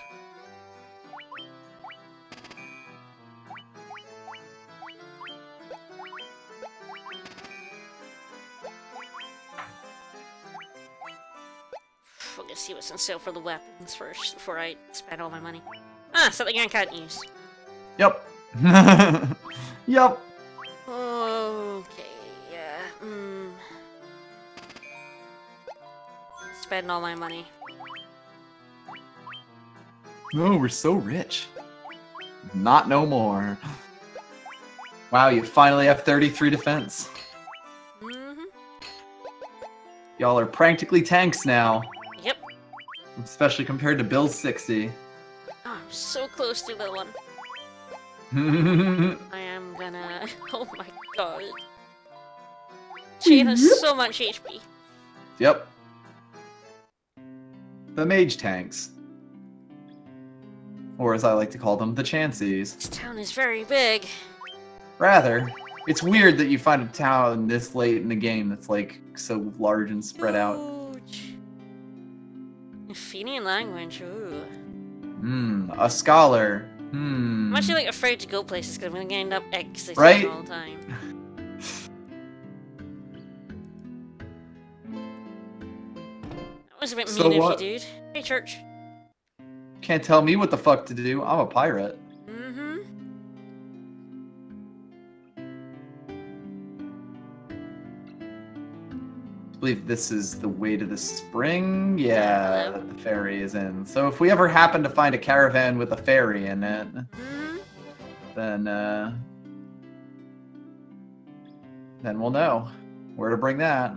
We'll just see what's on sale for the weapons first before I spend all my money. Ah, something I can't use. Yep. yep. Spend all my money. No, we're so rich. Not no more. Wow, you finally have 33 defense. Mm-hmm. Y'all are practically tanks now, Yep. especially compared to Bill's 60. Oh, I'm so close to that one. I am gonna. Oh my god. She has so much HP. yep. The mage tanks. Or as I like to call them, the chancies. This town is very big. Rather, it's weird that you find a town this late in the game that's like so large and spread out. Fenian language. Ooh. Hmm, a scholar. Hmm. I'm actually like afraid to go places because I'm gonna end up exiting Right? all the time. was a bit So mean what? of you, dude. Hey, church. Can't tell me what the fuck to do. I'm a pirate. Mm-hmm. I believe this is the way to the spring. Yeah, that the fairy is in. So if we ever happen to find a caravan with a fairy in it, Mm-hmm. then uh, then we'll know where to bring that.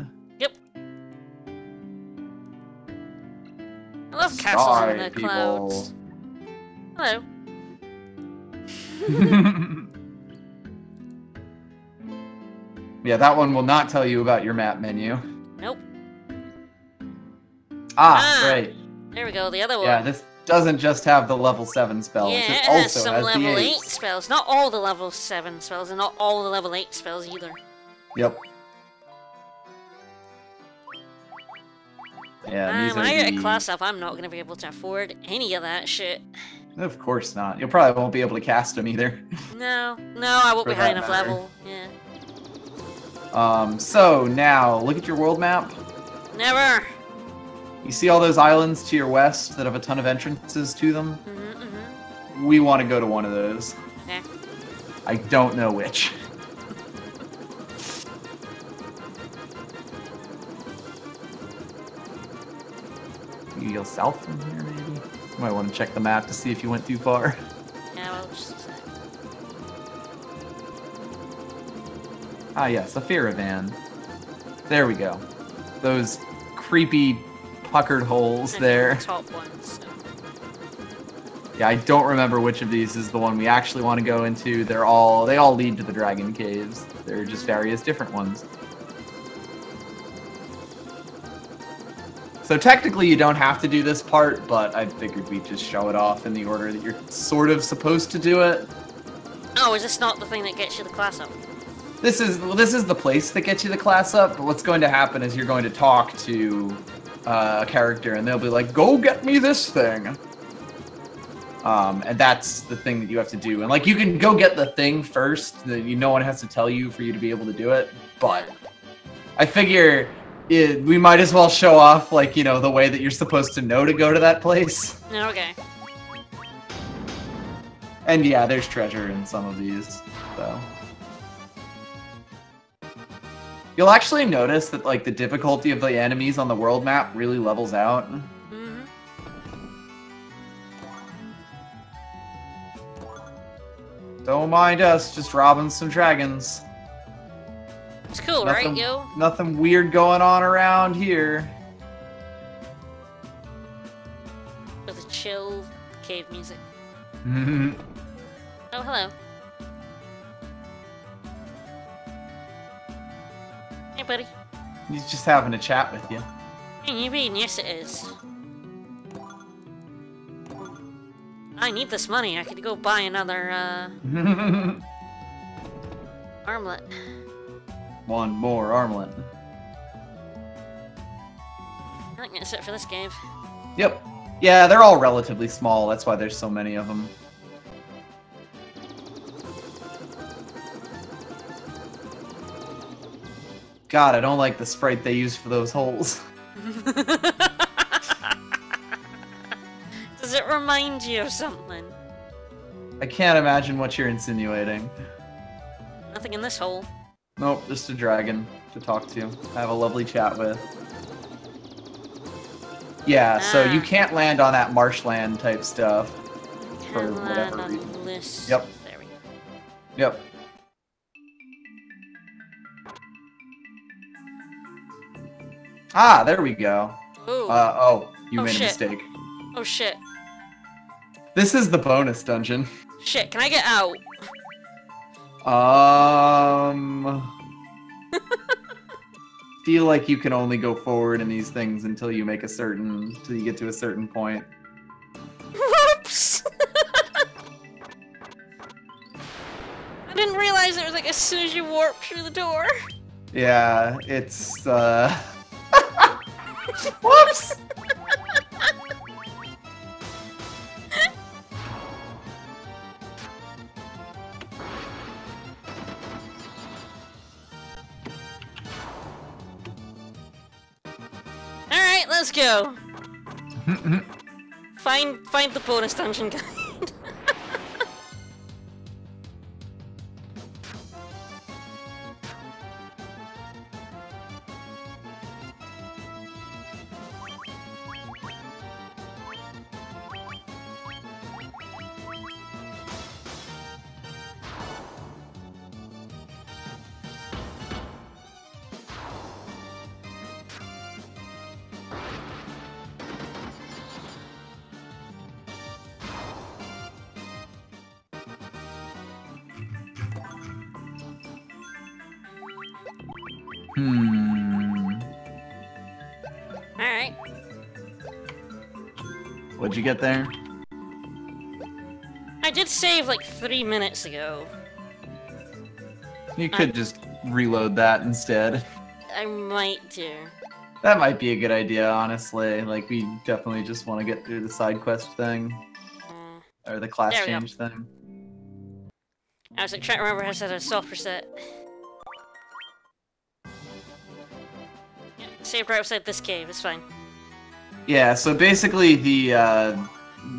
Love castles in the people. clouds. Hello. yeah, that one will not tell you about your map menu. Nope. Ah, Ah. right. There we go. The other one. Yeah, this doesn't just have the level seven spells. Yeah, it it also has some has level the 8 eights. spells. Not all the level 7 spells, and not all the level 8 spells either. Yep. Yeah, Um, when I get a class up, I'm not going to be able to afford any of that shit. Of course not. You'll probably won't be able to cast them either. No, no, I won't For be high enough matter. level. Yeah. Um, so now look at your world map. Never. You see all those islands to your west that have a ton of entrances to them? hmm hmm We want to go to one of those. Okay. I don't know which. You go south from here, maybe? You might want to check the map to see if you went too far. Yeah, well. Ah, yes, a Van. There we go. Those creepy puckered holes And there. the top ones. Yeah, I don't remember which of these is the one we actually want to go into. They're all they all lead to the dragon caves. They're just various different ones. So technically you don't have to do this part, but I figured we'd just show it off in the order that you're sort of supposed to do it. Oh, is this not the thing that gets you the class up? This is well, this is the place that gets you the class up, but what's going to happen is you're going to talk to uh, a character and they'll be like, "Go get me this thing." Um, and that's the thing that you have to do. And like you can go get the thing first, that you no one has to tell you for you to be able to do it. But I figure it, we might as well show off like, you know, the way that you're supposed to know to go to that place. Okay. And yeah, there's treasure in some of these, so. You'll actually notice that like the difficulty of the enemies on the world map really levels out. hmm Don't mind us, just robbing some dragons. It's cool, Nothing- right, yo? Nothing weird going on around here. With a chill cave music. Oh, hello. Hey, buddy. He's just having a chat with you. Hey, you mean? Yes, it is. I need this money. I could go buy another, uh, armlet. One more armlet. I think that's it for this game. Yep. Yeah, they're all relatively small. That's why there's so many of them. God, I don't like the sprite they use for those holes. Does it remind you of something? I can't imagine what you're insinuating. Nothing in this hole. Nope, just a dragon to talk to. I have a lovely chat with. Yeah, so you Ah. can't land on that marshland type stuff. For whatever reason. this. Yep. There we go. Yep. Ah, there we go. Uh, oh, you Oh, made shit. a mistake. oh shit. This is the bonus dungeon. Shit, can I get out? Um. feel like you can only go forward in these things until you make a certain, until you get to a certain point. Whoops! I didn't realize it was like as soon as you warp through the door. Yeah, it's, uh. Whoops! Let's go. Find find the bonus dungeon guide. Get there? I did save like three minutes ago. You could just reload that instead. I might do. That might be a good idea, honestly. Like, we definitely just want to get through the side quest thing. Uh, or the class go. change thing. I was like trying to remember how to set a soft reset. Yeah, saved right outside this cave, it's fine. Yeah, so basically the uh,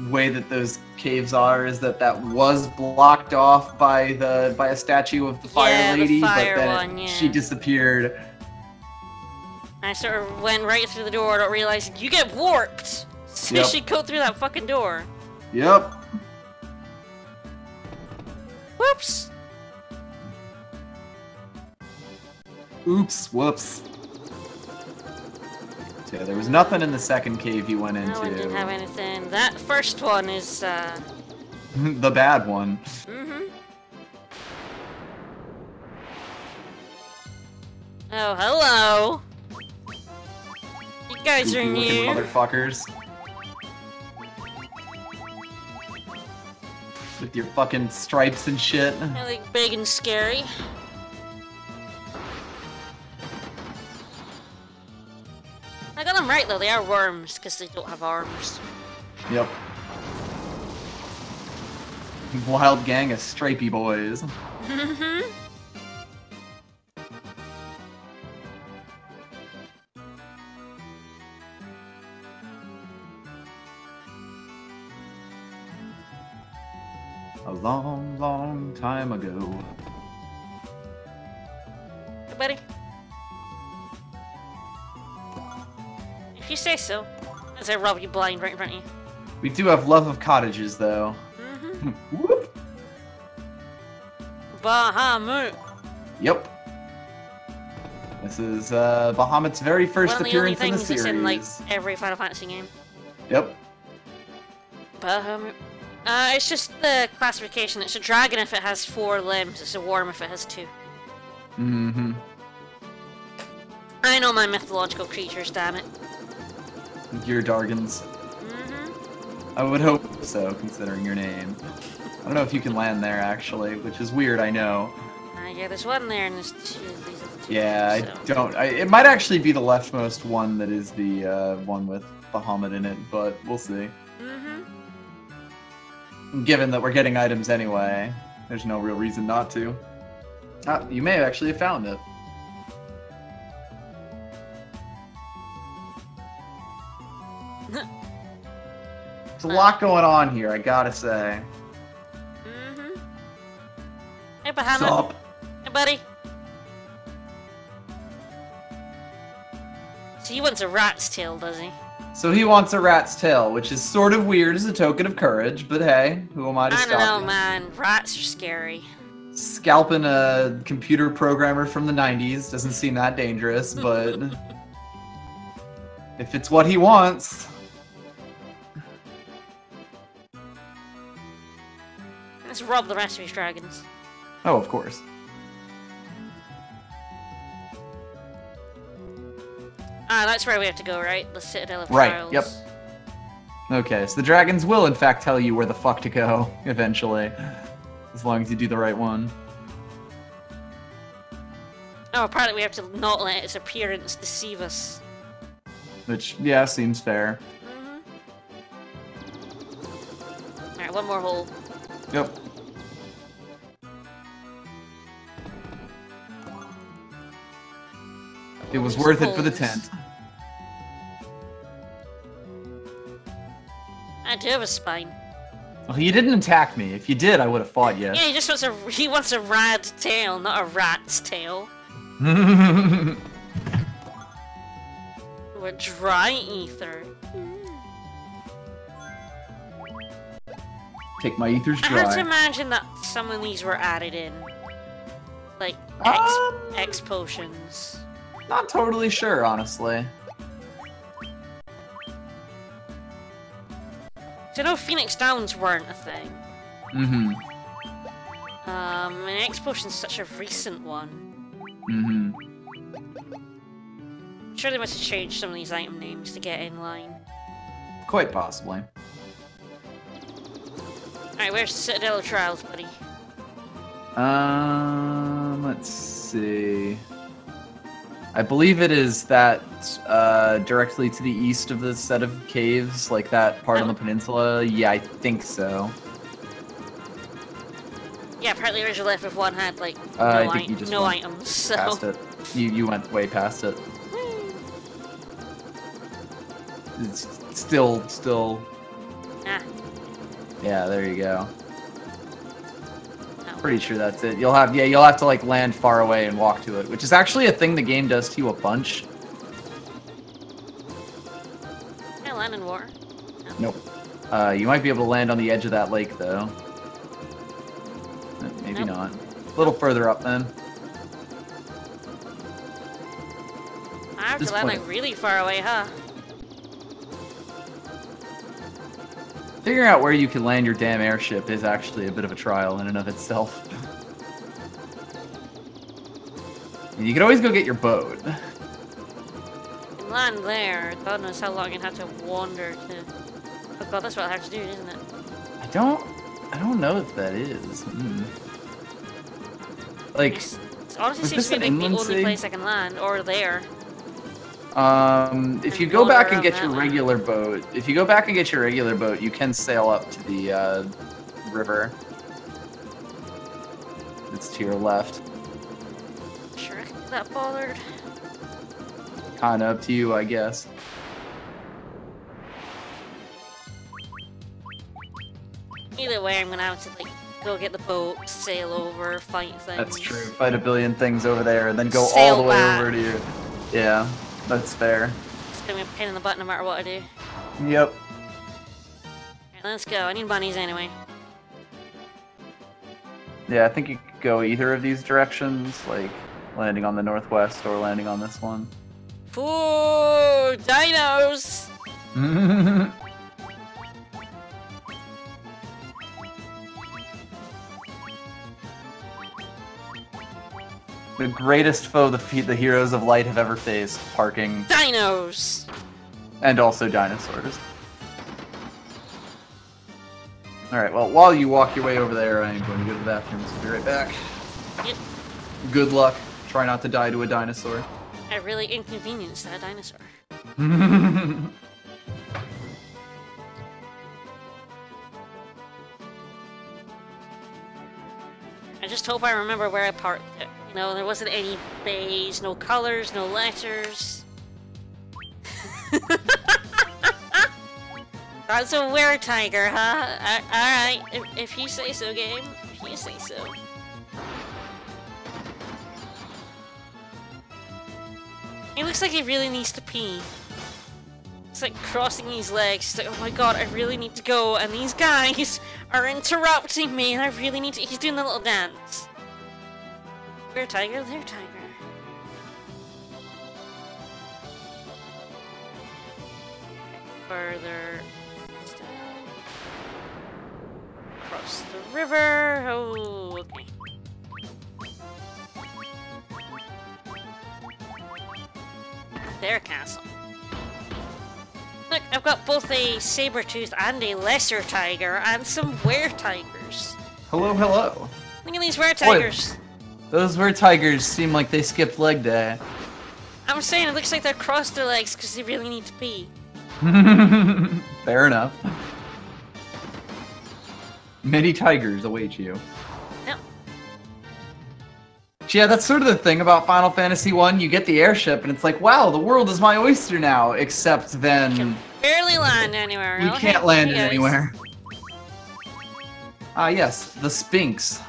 way that those caves are is that that was blocked off by the by a statue of the fire Yeah, the lady, fire but then one, yeah. she disappeared. I sort of went right through the door, not realizing you get warped! So Yep. she'd go through that fucking door. Yep. Whoops! Oops. Whoops. So there was nothing in the second cave you went into. No didn't have anything. That first one is, uh... the bad one. Mm-hmm. Oh, hello! You guys are new. motherfuckers. With your fucking stripes and shit. I like big and scary. I got them right though, they are worms, because they don't have arms. Yep. Wild gang of stripey boys. Mm-hmm. A long, long time ago. Hey, buddy. If you say so. As I rub you blind right in front of you. We do have love of cottages, though. Mm-hmm. Whoop. Bahamut. Yep. This is uh, Bahamut's very first One of the only appearance in the things series. that's in like every Final Fantasy game. Yep. Bahamut. Uh, it's just the classification. It's a dragon if it has four limbs. It's a worm if it has two. Mm-hmm. I know my mythological creatures, damn it. Your Dargans. Mm-hmm. I would hope so, considering your name. I don't know if you can land there, actually, which is weird, I know. Uh, yeah, there's one there and there's two. These are the two. Yeah, I so. don't. I, it might actually be the leftmost one that is the uh, one with Bahamut in it, but we'll see. Mm-hmm. Given that we're getting items anyway, there's no real reason not to. Ah, you may actually have actually found it. There's a lot going on here, I gotta say. Mm-hmm. Hey, Bahamut. Sup? Hey, buddy. So he wants a rat's tail, does he? So he wants a rat's tail, which is sort of weird as a token of courage, but hey, who am I to I stop don't know, you? man. Rats are scary. Scalping a computer programmer from the 90s doesn't seem that dangerous, but if it's what he wants, Let's rob the rest of these dragons. oh, of course. Ah, that's where we have to go, right? The Citadel of Right, Trials. yep. Okay, so the dragons will in fact tell you where the fuck to go eventually, as long as you do the right one. Oh, apparently we have to not let its appearance deceive us. Which, yeah, seems fair. Mm-hmm. Alright, one more hole. Yep. It was worth it for the tent. I do have a spine. Well, you didn't attack me. If you did, I would have fought you. Yeah, he just wants a he wants a rad tail, not a rat's tail. A dry ether. Take my ethers dry. I have to imagine that some of these were added in. Like X Um, X potions. Not totally sure, honestly. So no Phoenix Downs weren't a thing. Mm-hmm. Um and X potion's such a recent one. Mm-hmm. Sure they must have changed some of these item names to get in line. Quite possibly. Alright, where's the Citadel of Trials, buddy? Um, let's see. I believe it is that uh, directly to the east of the set of caves, like that part on Oh. the peninsula. Yeah, I think so. Yeah, apparently Original Left with One had like Uh, I think you just no items, so Past it. You you went way past it. It's still still. ah, Yeah, there you go. No. Pretty sure that's it. You'll have yeah, you'll have to like land far away and walk to it, which is actually a thing the game does to you a bunch. I land in water. Nope. Uh, you might be able to land on the edge of that lake though. Uh, Maybe Nope. not. A little further up then. I have to land like really far away, huh? Figuring out where you can land your damn airship is actually a bit of a trial in and of itself. And you can always go get your boat. Land there. God knows how long I'd have to wander to. Oh god, that's what I have to do, isn't it? I don't. I don't know if that is. Hmm. Like, It's, honestly seems to be like, the only place I can land, or there. Um, if you go back and get your regular boat, if you go back and get your regular boat, you can sail up to the uh, river. It's to your left. Sure, I can get that bothered. Kind of up to you, I guess. Either way, I'm gonna have to like go get the boat, sail over, fight things. That's true. Fight a billion things over there, and then go Sail all the way back. over to you. Yeah, that's fair. It's gonna be a pain in the butt no matter what I do. Yep. Alright, let's go. I need bunnies anyway. Yeah, I think you could go either of these directions, like landing on the northwest or landing on this one. Ooh, dinos! the greatest foe the, the heroes of light have ever faced, parking, Dinos! and also dinosaurs. Alright, well, while you walk your way over there, I am going to go to the bathroom, so I'll be right back. Yep. Good luck. Try not to die to a dinosaur. I really inconvenienced that dinosaur. I just hope I remember where I parked it. Know, there wasn't any bays, no colors, no letters. That's a were tiger, huh? Alright, if, if you say so, game. If you say so. He looks like he really needs to pee. It's like crossing his legs. He's like, oh my god, I really need to go. And these guys are interrupting me, and I really need to. He's doing a little dance. There, tiger. There, tiger. Further. Across the river. Oh, okay. Their castle. Look, I've got both a saber tooth and a lesser tiger, and some were tigers. hello, hello. Look at these were tigers. Those were tigers seem like they skipped leg day. I'm saying it looks like they're crossed their legs because they really need to pee. Fair enough. Many tigers await you. Yeah, that's sort of the thing about Final Fantasy One. You get the airship, and it's like, wow, the world is my oyster now. Except then Can barely land anywhere. you Okay, can't land it hey guys. anywhere. Ah, yes, the Sphinx.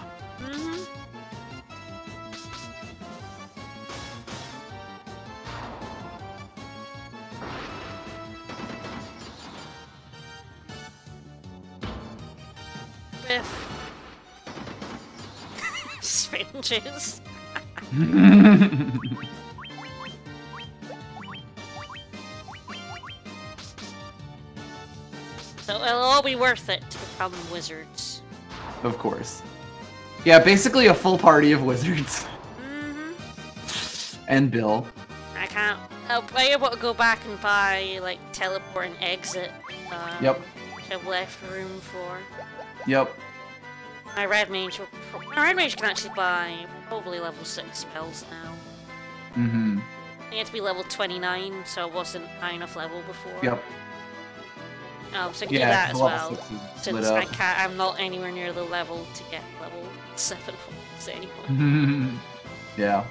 So it'll all be worth it to become wizards. of course. Yeah, basically a full party of wizards. Mm-hmm. And Bill. I can't. I'll be able to go back and buy like teleport and exit. Um, Yep. Which I've left room for. Yep. My red mage. Will my red mage can actually buy probably level six spells now. Mm-hmm. I had to be level 29, so I wasn't high enough level before. Yep. Oh, so do Yeah, that as well. Since I can't, I'm not anywhere near the level to get level seven holes anymore. yeah.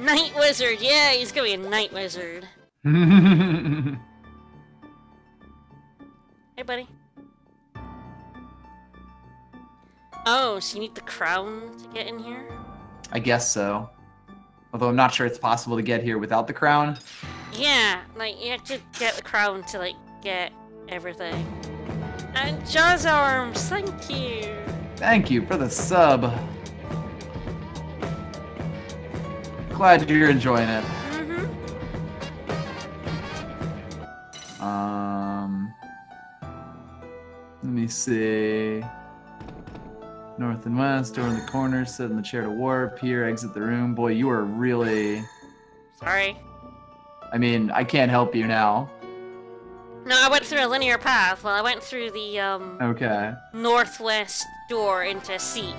Night wizard, yeah, he's gonna be a night wizard. Hey, buddy. Oh, so you need the crown to get in here? I guess so. Although I'm not sure it's possible to get here without the crown. Yeah, like you have to get the crown to like get everything. And Jaws arms, thank you. Thank you for the sub. Glad you're enjoying it. Mm-hmm. Um, let me see. North and west, door in the corner, sit in the chair to warp. Here, exit the room. Boy, you are really. Sorry. I mean, I can't help you now. No, I went through a linear path. Well, I went through the um Okay. northwest door into a seat.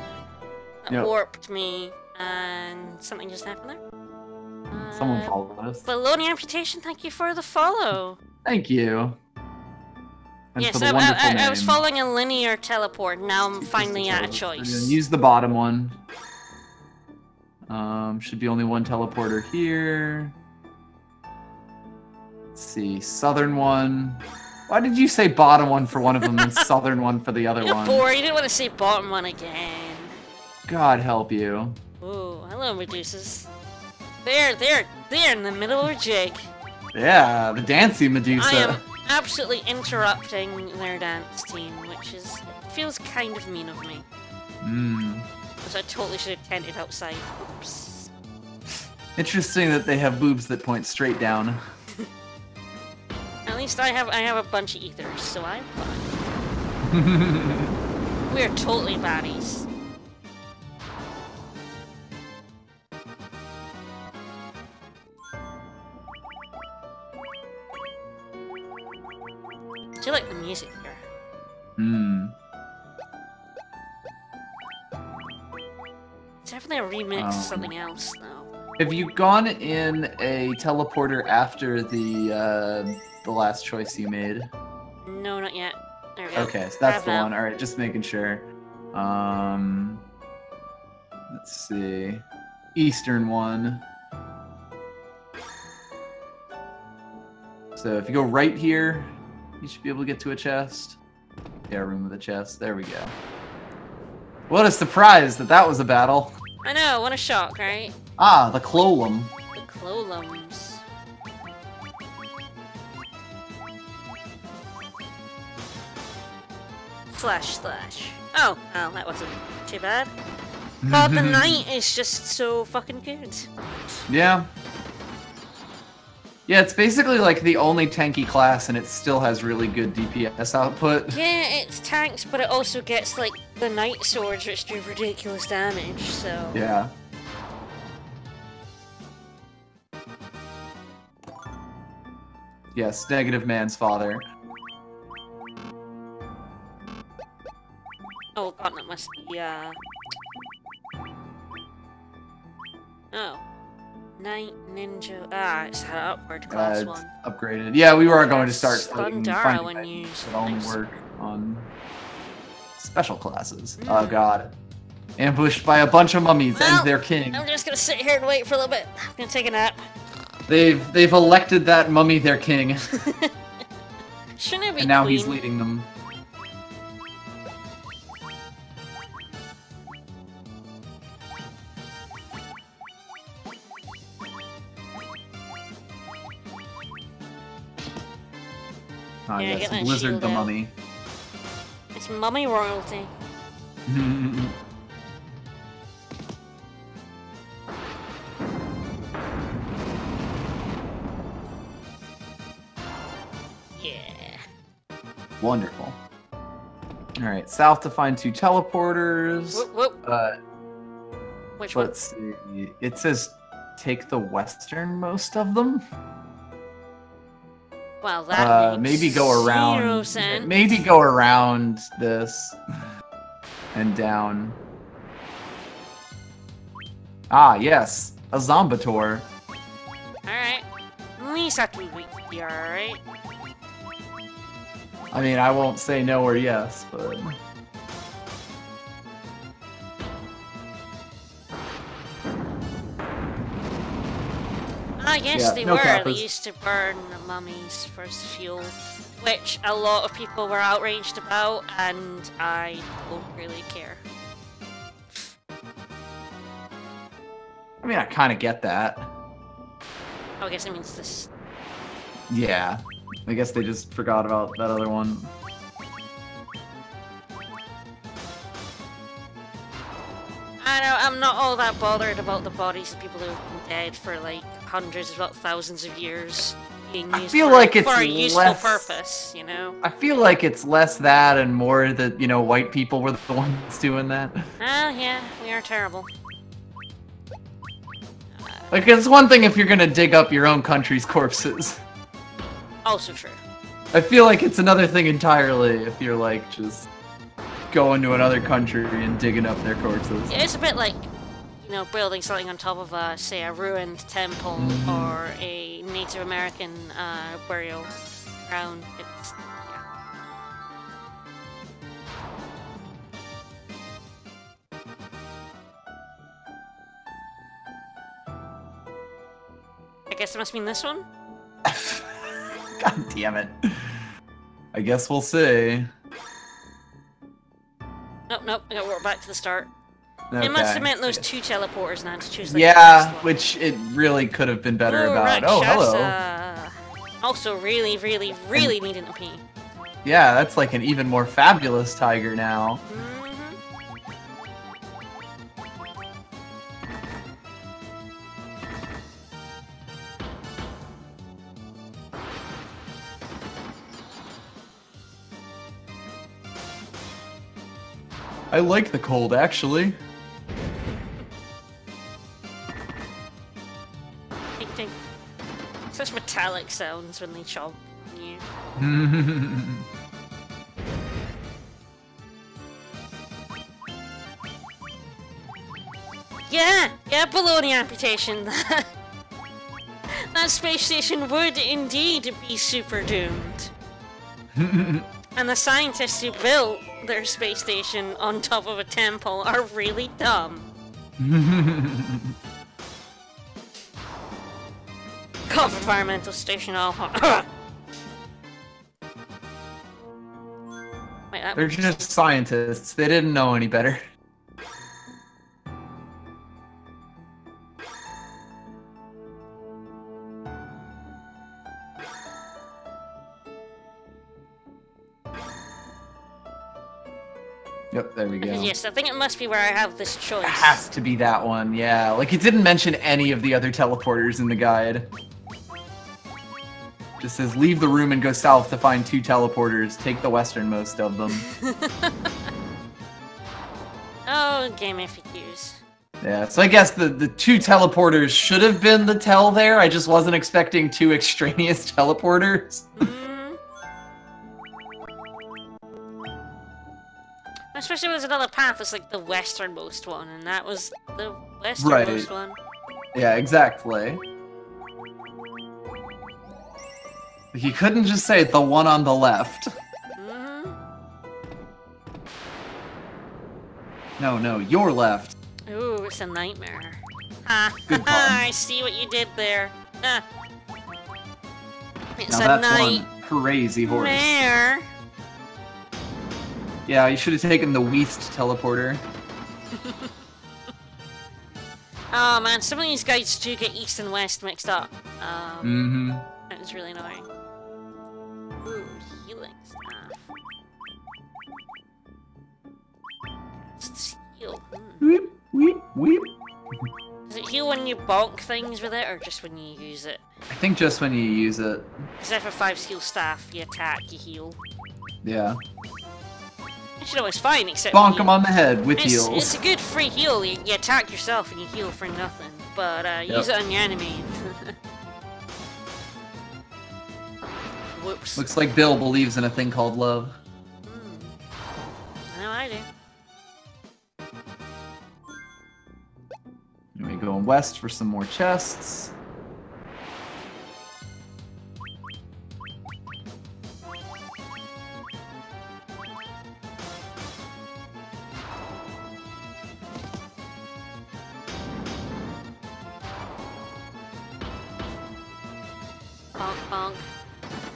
That Yep. warped me, and something just happened there. Someone Uh, followed us. Baloney amputation, thank you for the follow. Thank you. And yes, I, I, I, was following a linear teleport. Now I'm finally at a choice. Use the bottom one. Um, should be only one teleporter here. Let's see, southern one. Why did you say bottom one for one of them and southern one for the other You're one? bored. You didn't want to say bottom one again. God help you. Ooh, hello, Medusas. There, there, there in the middle of jig. Yeah, the dancing Medusa. Absolutely interrupting their dance team, which is feels kind of mean of me. Mm. Because I totally should have tented outside. Oops. Interesting that they have boobs that point straight down. At least I have I have a bunch of ethers, so I'm fine. We are totally baddies. Do like the music here. Hmm. It's definitely a remix Um, of something else, though. Have you gone in a teleporter after the uh, the last choice you made? No, not yet. There we go. Okay, so that's the one. All right, just making sure. Um, let's see, Eastern one. So if you go right here, you should be able to get to a chest. Yeah, room with a chest. There we go. What a surprise that that was a battle. I know, what a shock, right? Ah, the Clolum. The Clolums. Slash slash. Oh, well, that wasn't too bad. But the knight is just so fucking good. Yeah. Yeah, it's basically like the only tanky class, and it still has really good DPS output. Yeah, it's tanks, but it also gets like the knight swords, which do ridiculous damage. So Yeah. Yes, negative man's father. Oh god, that must be uh. Oh, knight ninja. Ah, it's upward Uh, class it's one. upgraded. Yeah, we were going to start finding when that you would only nice. work on special classes. Oh Mm. god. Ambushed by a bunch of mummies Well, and their king. I'm just gonna sit here and wait for a little bit. I'm gonna take a nap. They've they've elected that mummy their king, Shouldn't it be and now queen? he's leading them. Ah, Yeah, yes, get Blizzard the out. mummy. It's mummy royalty. Yeah. Wonderful. All right, south to find two teleporters. Whoop whoop. Uh, Which one? let's see. It says take the westernmost of them. Well, that Uh, maybe go around. Sense. Maybe go around this and down. Ah, yes, a Zombator. All right. have to be DR, right? I mean, I won't say no or yes, but. Ah, yes, Yeah, they no were. kappas. They used to burn the mummies for fuel, which a lot of people were outraged about, and I don't really care. I mean, I kind of get that. Oh, I guess it means this. Yeah. I guess they just forgot about that other one. I know, I'm not all that bothered about the bodies of people who have been dead for like hundreds, if not thousands of years. Being I feel for, like it's for a useful less- purpose, you know? I feel like it's less that and more that, you know, white people were the ones doing that. Ah, yeah, we are terrible. Like, it's one thing if you're gonna dig up your own country's corpses. Also true. I feel like it's another thing entirely if you're, like, just going to another country and digging up their corpses. Yeah, it's a bit like, you know, building something on top of a, say, a ruined temple or a Native American uh, burial ground. It's yeah. I guess it must mean this one. God damn it. I guess we'll see. Nope, nope. I gotta work back to the start. It must have meant those two teleporters not to choose like the Yeah, which it really could have been better Ooh, about. Oh, hello. Also, really, really, really needing to pee. Yeah, that's like an even more fabulous tiger now. Mhm. I like the cold, actually. Metallic sounds when they chomp you. Yeah, yeah, baloney amputation. that space station would indeed be super doomed. And the scientists who built their space station on top of a temple are really dumb. Cough environmental station all Wait, They're just scientists. They didn't know any better. Yep, there we go. Yes, I think it must be where I have this choice. It has to be that one, yeah. Like, it didn't mention any of the other teleporters in the guide. Just says, leave the room and go south to find two teleporters. Take the westernmost of them. Oh, game FAQs. yeah, so I guess the, the two teleporters should have been the tell there. I just wasn't expecting two extraneous teleporters. Mm. Especially when there's another path that's like the westernmost one, and that was the westernmost one. yeah, exactly. You couldn't just say the one on the left. No, no, your left. Ooh, it's a nightmare. Ha! Good. I see what you did there. Ah. It's Now a that's one crazy horse. nightmare. Yeah, you should have taken the Weast teleporter. Oh man, some of these guys do get east and west mixed up. Um, Mm-hmm. That was really annoying. Weep, weep, weep. Does it heal when you bonk things with it, or just when you use it? I think just when you use it. Because if a 5 skill staff, you attack, you heal. Yeah. Which you know is fine, except Bonk him on the head with it's, heals. it's a good free heal. You, you attack yourself and you heal for nothing. But uh, use it on your enemy. Whoops. Looks like Bill believes in a thing called love. Hmm. I know I do. Let me go in west for some more chests.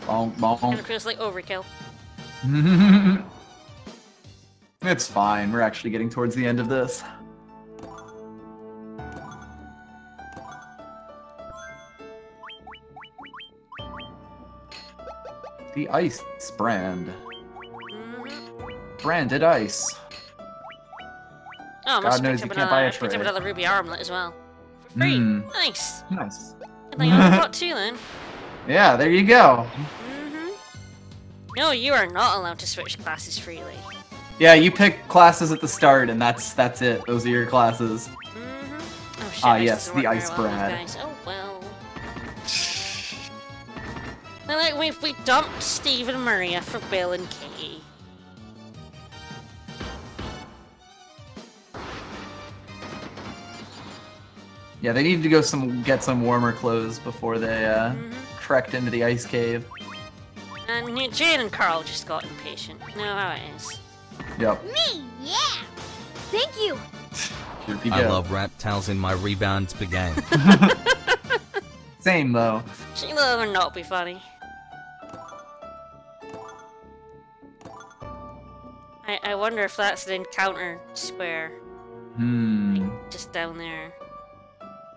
Bonk, bonk. Bonk, feels like overkill. it's fine. We're actually getting towards the end of this. The ice brand. Branded ice. Oh, I God must have knows you up can't buy another, a picked up another ruby armlet as well. For free. Hmm. Nice. Nice. Good thing I got two then. Yeah, there you go. hmm No, you are not allowed to switch classes freely. Yeah, you pick classes at the start, and that's that's it. Those are your classes. hmm Oh shit. Ah, yes, the ice well guys. Oh well. Well, like we we dumped Steve and Maria for Bill and Katie. Yeah, they need to go some get some warmer clothes before they uh, Mhm. trekked into the ice cave. And Jane and Carl just got impatient. You know how it is. Yep. Me, yeah. Thank you. Here we go. I love rat towels in my rebounds game. Same though. Sheila would not be funny. I, I wonder if that's an encounter square Hmm. just down there.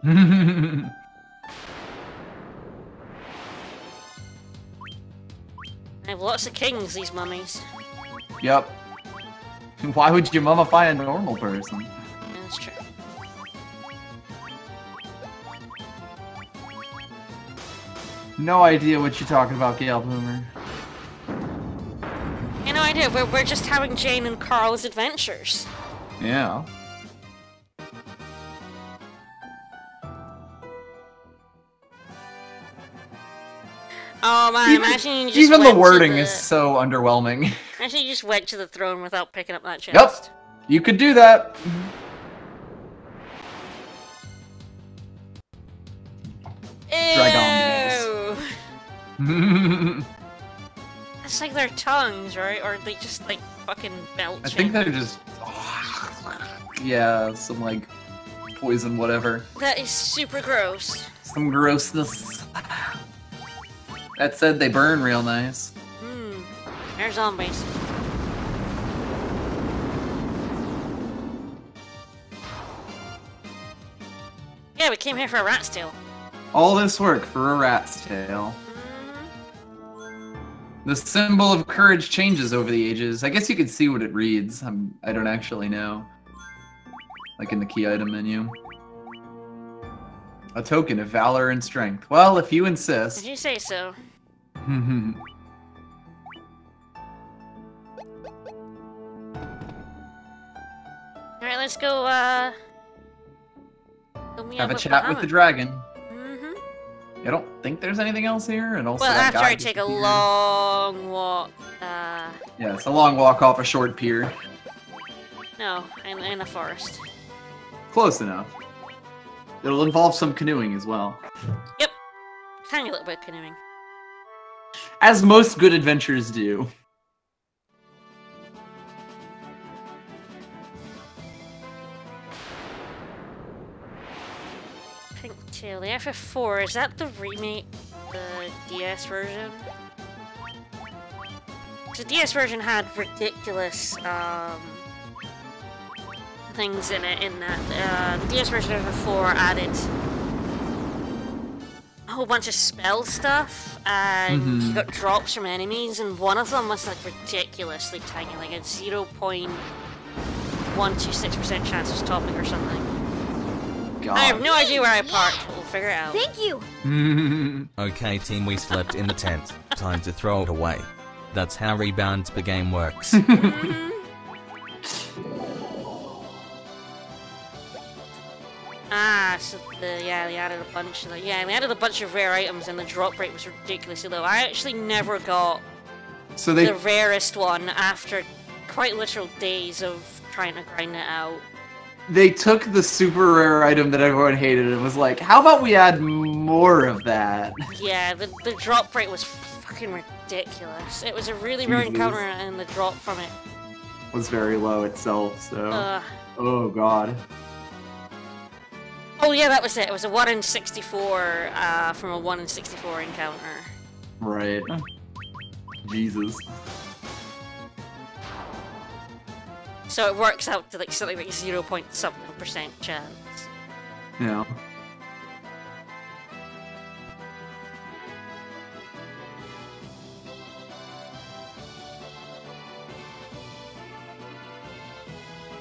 I have lots of kings, these mummies. yep. Why would you mummify a normal person? That's true. No idea what you're talking about, Gail Boomer. You no idea, we're, we're just having Jane and Carl's adventures. Yeah. Oh man, Even, imagine you just even the wording the- is so underwhelming. Imagine you just went to the throne without picking up that chest. Yep. You could do that. Mm-hmm. Dragon Ew. It's like their tongues, right? Or they just like fucking belch. I think they're just. Yeah, some like poison, whatever. that is super gross. Some grossness. That said, they burn real nice. Hmm. They're zombies. Yeah, we came here for a rat's tail. All this work for a rat's tail. The symbol of courage changes over the ages. I guess you could see what it reads. I'm, I don't actually know. Like in the key item menu. A token of valor and strength. Well, if you insist. Did you say so? Alright, let's go, uh... go Have a chat with the dragon. I don't think there's anything else here, and also Well, after I take a disappeared. long walk, uh... Yeah, it's a long walk off a short pier. No, in, in a forest. Close enough. It'll involve some canoeing as well. Yep, tiny little bit of canoeing. As most good adventures do. The FF4, is that the remake, the DS version? The DS version had ridiculous, um, things in it, in that, uh, the DS version of FF4 added a whole bunch of spell stuff, and you Mhm. got drops from enemies, and one of them was, like, ridiculously tiny, like a 0.126% chance of stopping or something. God. I have no idea where I parked, but we'll figure it out. Thank you. Okay, team, we slept in the tent. Time to throw it away. That's how rebounds the game works. Mhm. Ah, so the yeah, they added a bunch of like, yeah, they added a bunch of rare items, and the drop rate was ridiculously low. I actually never got so they the rarest one after quite literal days of trying to grind it out. They took the super rare item that everyone hated and was like, how about we add more of that? Yeah, the the drop rate was fucking ridiculous. It was a really rare encounter, and the drop from it, Was very low itself, so. uh, oh god. Oh yeah, that was it. It was a 1 in 64 uh, from a 1 in 64 encounter. Right. Jesus. So it works out to like something like zero point something percent chance. Yeah.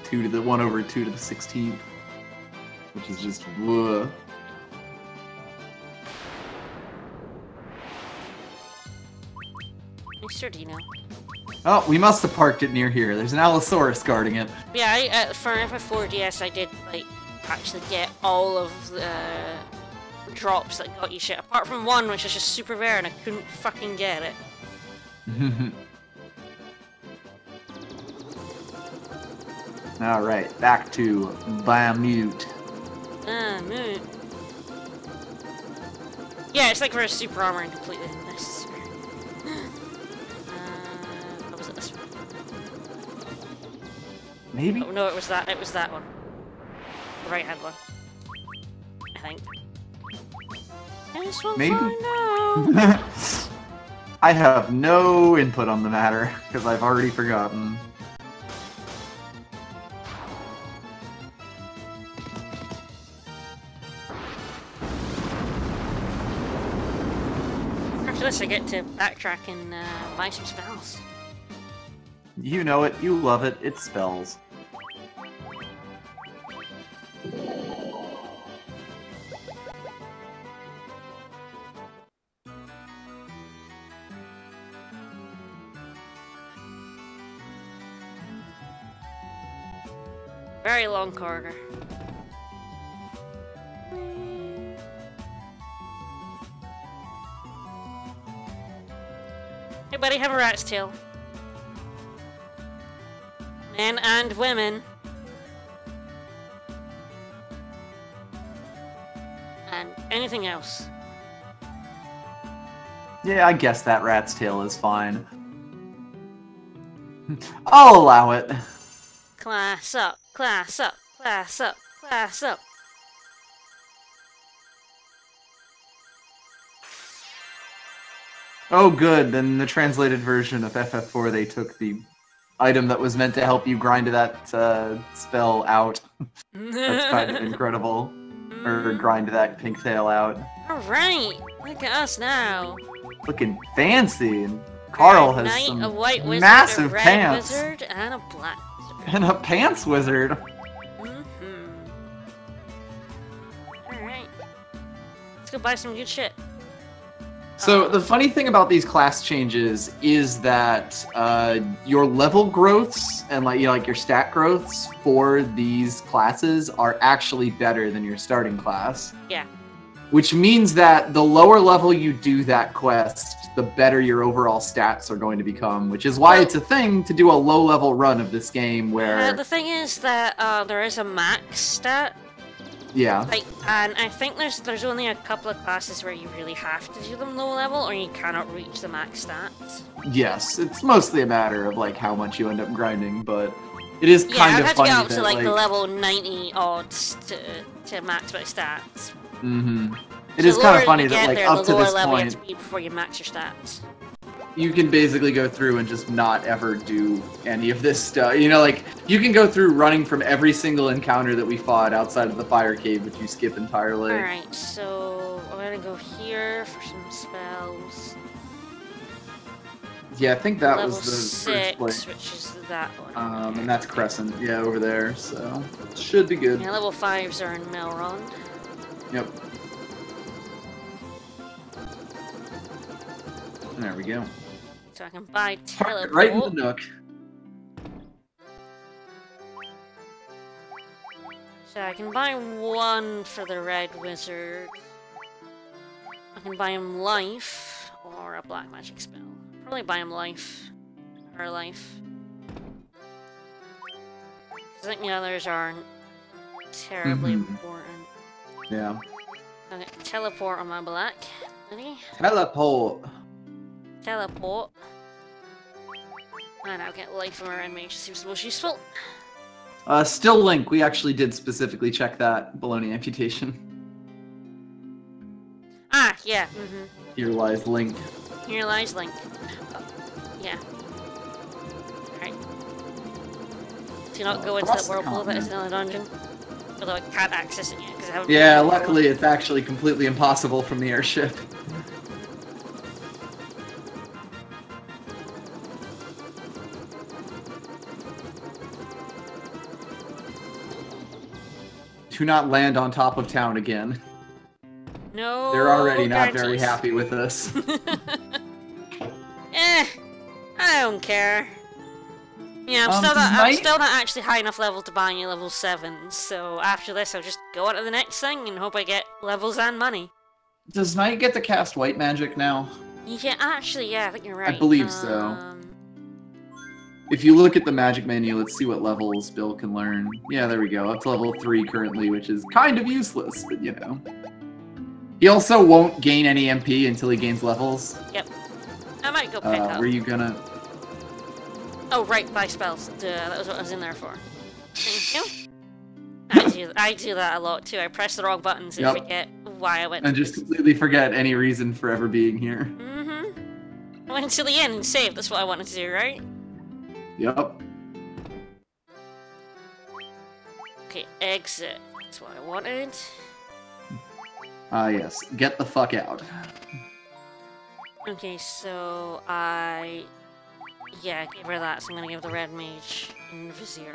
Two to the one over two to the sixteenth, which is just whoa. Mr. Dino. Oh, we must have parked it near here. There's an Allosaurus guarding it. Yeah, I, uh, for FF4DS, I did like actually get all of the drops that got you shit, apart from one which was just super rare and I couldn't fucking get it. All right, back to Bahamut. Ah, no. Yeah, it's like for a super armor and completely Maybe. Oh no, it was that. It was that one. The right hand one. I think. Maybe. I have no input on the matter because I've already forgotten. After this, I get to backtrack and uh, buy some spells. You know it, you love it, it spells. Very long corridor. Hey buddy, have a rat's tail. Men and women. And anything else. Yeah, I guess that rat's tail is fine. I'll allow it. Class up, class up, class up, class up. Oh, good. Then the translated version of FF4, they took the item that was meant to help you grind that uh, spell out. That's kind of incredible. Or grind that pink tail out. Alright, look at us now. Looking fancy. And Carl has Knight, some a white wizard, massive a red pants. wizard, and a black wizard. And a pants wizard. Mm-hmm. Alright. Let's go buy some good shit. So Uh, the funny thing about these class changes is that uh, your level growths and like you know, like your stat growths for these classes are actually better than your starting class. Yeah. Which means that the lower level you do that quest, the better your overall stats are going to become. Which is why Well- it's a thing to do a low level run of this game Uh, where the thing is that uh, there is a max stat, yeah. like, and I think there's there's only a couple of classes where you really have to do them low level, or you cannot reach the max stats. Yes, it's mostly a matter of like how much you end up grinding, but it is Yeah, kind I've of had to funny get up to like, the level 90 odds to to max my stats. Mm-hmm. It So is kind of funny that like up to this point, have to be before you max your stats. You can basically go through and just not ever do any of this stuff. You know, like you can go through running from every single encounter that we fought outside of the fire cave, which you skip entirely. Alright, so I'm gonna go here for some spells. Yeah, I think that level was the six, first place. which is that one. Um, and that's Crescent, yeah, over there. So should be good. yeah, level fives are in Melmond. Yep. There we go. So I can buy teleport. right in the nook. So I can buy one for the red wizard. I can buy him life or a black magic spell. Probably buy him life. Her life. I think the others aren't terribly Mhm. important. Yeah. Okay, teleport on my black. Ready? Teleport. Teleport. And I'll get life from her and mage seems most useful. Uh, still Link. We actually did specifically check that baloney amputation. Ah, yeah, mm-hmm. Here lies Link. Here lies Link. Yeah. Alright. Do not go into that whirlpool that is in the dungeon. Although I can't access it yet because I haven't. Yeah, luckily it's actually completely impossible from the airship. Do not land on top of town again. No. They're already not very happy with this. Eh, I don't care. Yeah, I'm Um, still not. I'm still not actually high enough level to buy any level sevens. So after this, I'll just go on to the next thing and hope I get levels and money. Does Knight get to cast white magic now? Yeah, actually, yeah, I think you're right. I believe so. If you look at the magic menu, let's see what levels Bill can learn. Yeah, there we go. Up to level 3 currently, which is kind of useless, but you know. He also won't gain any MP until he gains levels. Yep. I might go pick Uh, up. were you gonna... Oh, right, buy spells. Duh, that was what I was in there for. Thank you. I do, I do that a lot too. I press the wrong buttons and Yep. forget why I went. And just completely forget any reason for ever being here. Mm-hmm. I went to the end and saved. That's what I wanted to do, right? Yep. Okay, exit. That's what I wanted. Ah, yes. Get the fuck out. Okay, so I... Yeah, get rid of that, so I'm gonna give the red mage Invisira.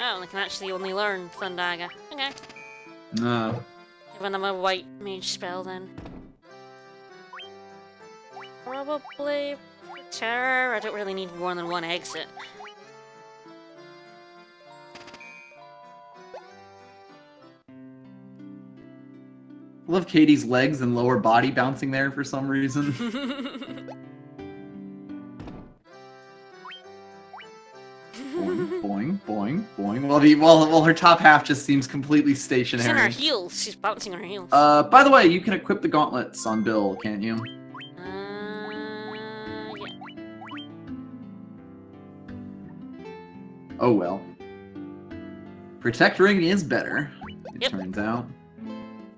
Oh, and I can actually only learn Thundaga. Okay. No. Give them a white mage spell then. Probably terror. I don't really need more than one exit. I love Katie's legs and lower body bouncing there for some reason. boing, boing, boing, boing. While, the, while, while her top half just seems completely stationary. She's in her heels. She's bouncing her heels. Uh, by the way, you can equip the gauntlets on Bill, can't you? Uh, yeah. Oh well. Protect ring is better, it Yep. turns out.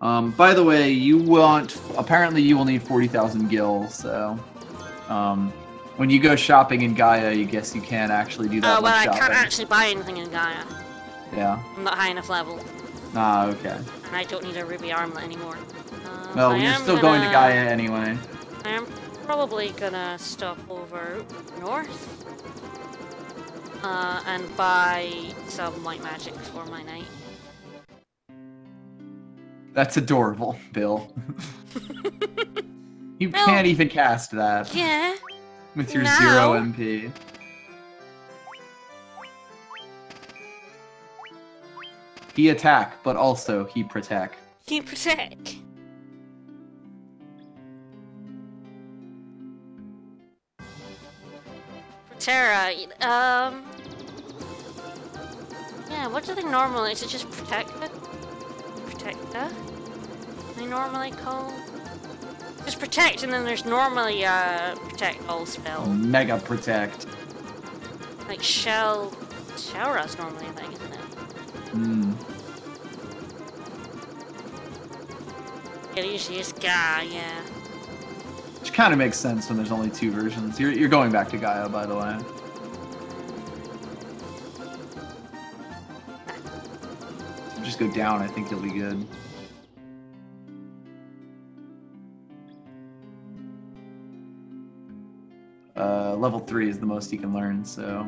Um, by the way, you want apparently you will need forty thousand gil, so um, when you go shopping in Gaia, you guess you can't actually do that Oh, well, I shopping. can't actually buy anything in Gaia. Yeah. I'm not high enough level, Ah, okay. and I don't need a ruby armlet anymore. Um, Well, I you're still going to gonna- Gaia anyway. I am probably gonna stop over north. Uh, and buy some white magic for my knight. That's adorable, Bill. you Well, can't even cast that Yeah. With your now- zero MP. He attack, but also he protect. He protect. Terra, um... Yeah, what do they normally... Is it just protect, Protector? They normally call... Just protect, and then there's normally, uh, protect all spell. Mega protect. Like shell... Shell rust normally a thing, isn't it? Mm. It usually is guy, yeah. Which kind of makes sense when there's only two versions. You're, you're going back to Gaia, by the way. Just go down, I think you'll be good. Level 3 is the most you can learn, so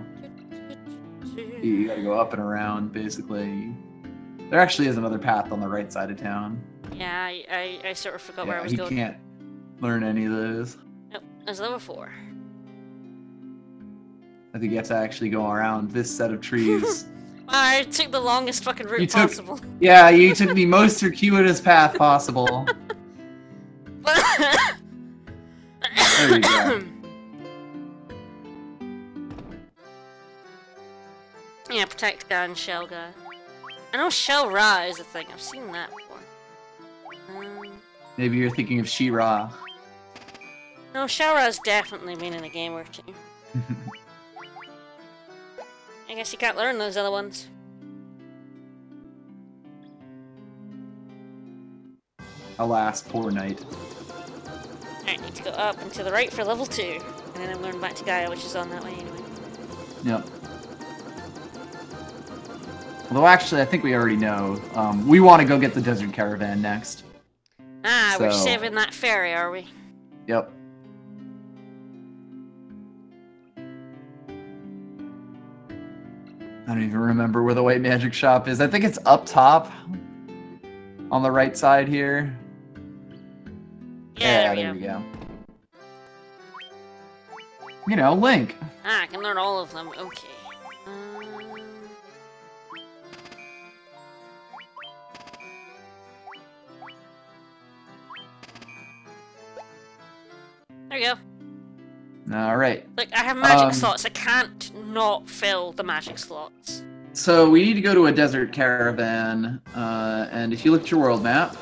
you, gotta go up and around, basically. There actually is another path on the right side of town. Yeah, I, I, I sort of forgot where I Yeah, was he going. You can't learn any of those. Nope, that's level four. I think you have to actually go around this set of trees. I took the longest fucking route took- possible. yeah, you took the most circuitous path possible. There you go. Yeah, Protect Gun, and Shell Guy. I know Shell Ra is a thing. I've seen that before. Um, Maybe you're thinking of She-Ra. No, Shell Ra's definitely been in a game or two. I guess you can't learn those other ones. Alas, poor knight. I need to go up and to the right for level 2. And then I'm going back to Gaia, which is on that way anyway. Yep. Although actually, I think we already know. Um, we want to go get the desert caravan next. Ah, we're saving that ferry, are we? Yep. I don't even remember where the white magic shop is. I think it's up top on the right side here. Yeah, there there we we go. go. You know, Link. Ah, I can learn all of them. Okay. There we go. All right. Look, I have magic Um, slots. I can't not fill the magic slots. So we need to go to a desert caravan, uh, and if you look at your world map,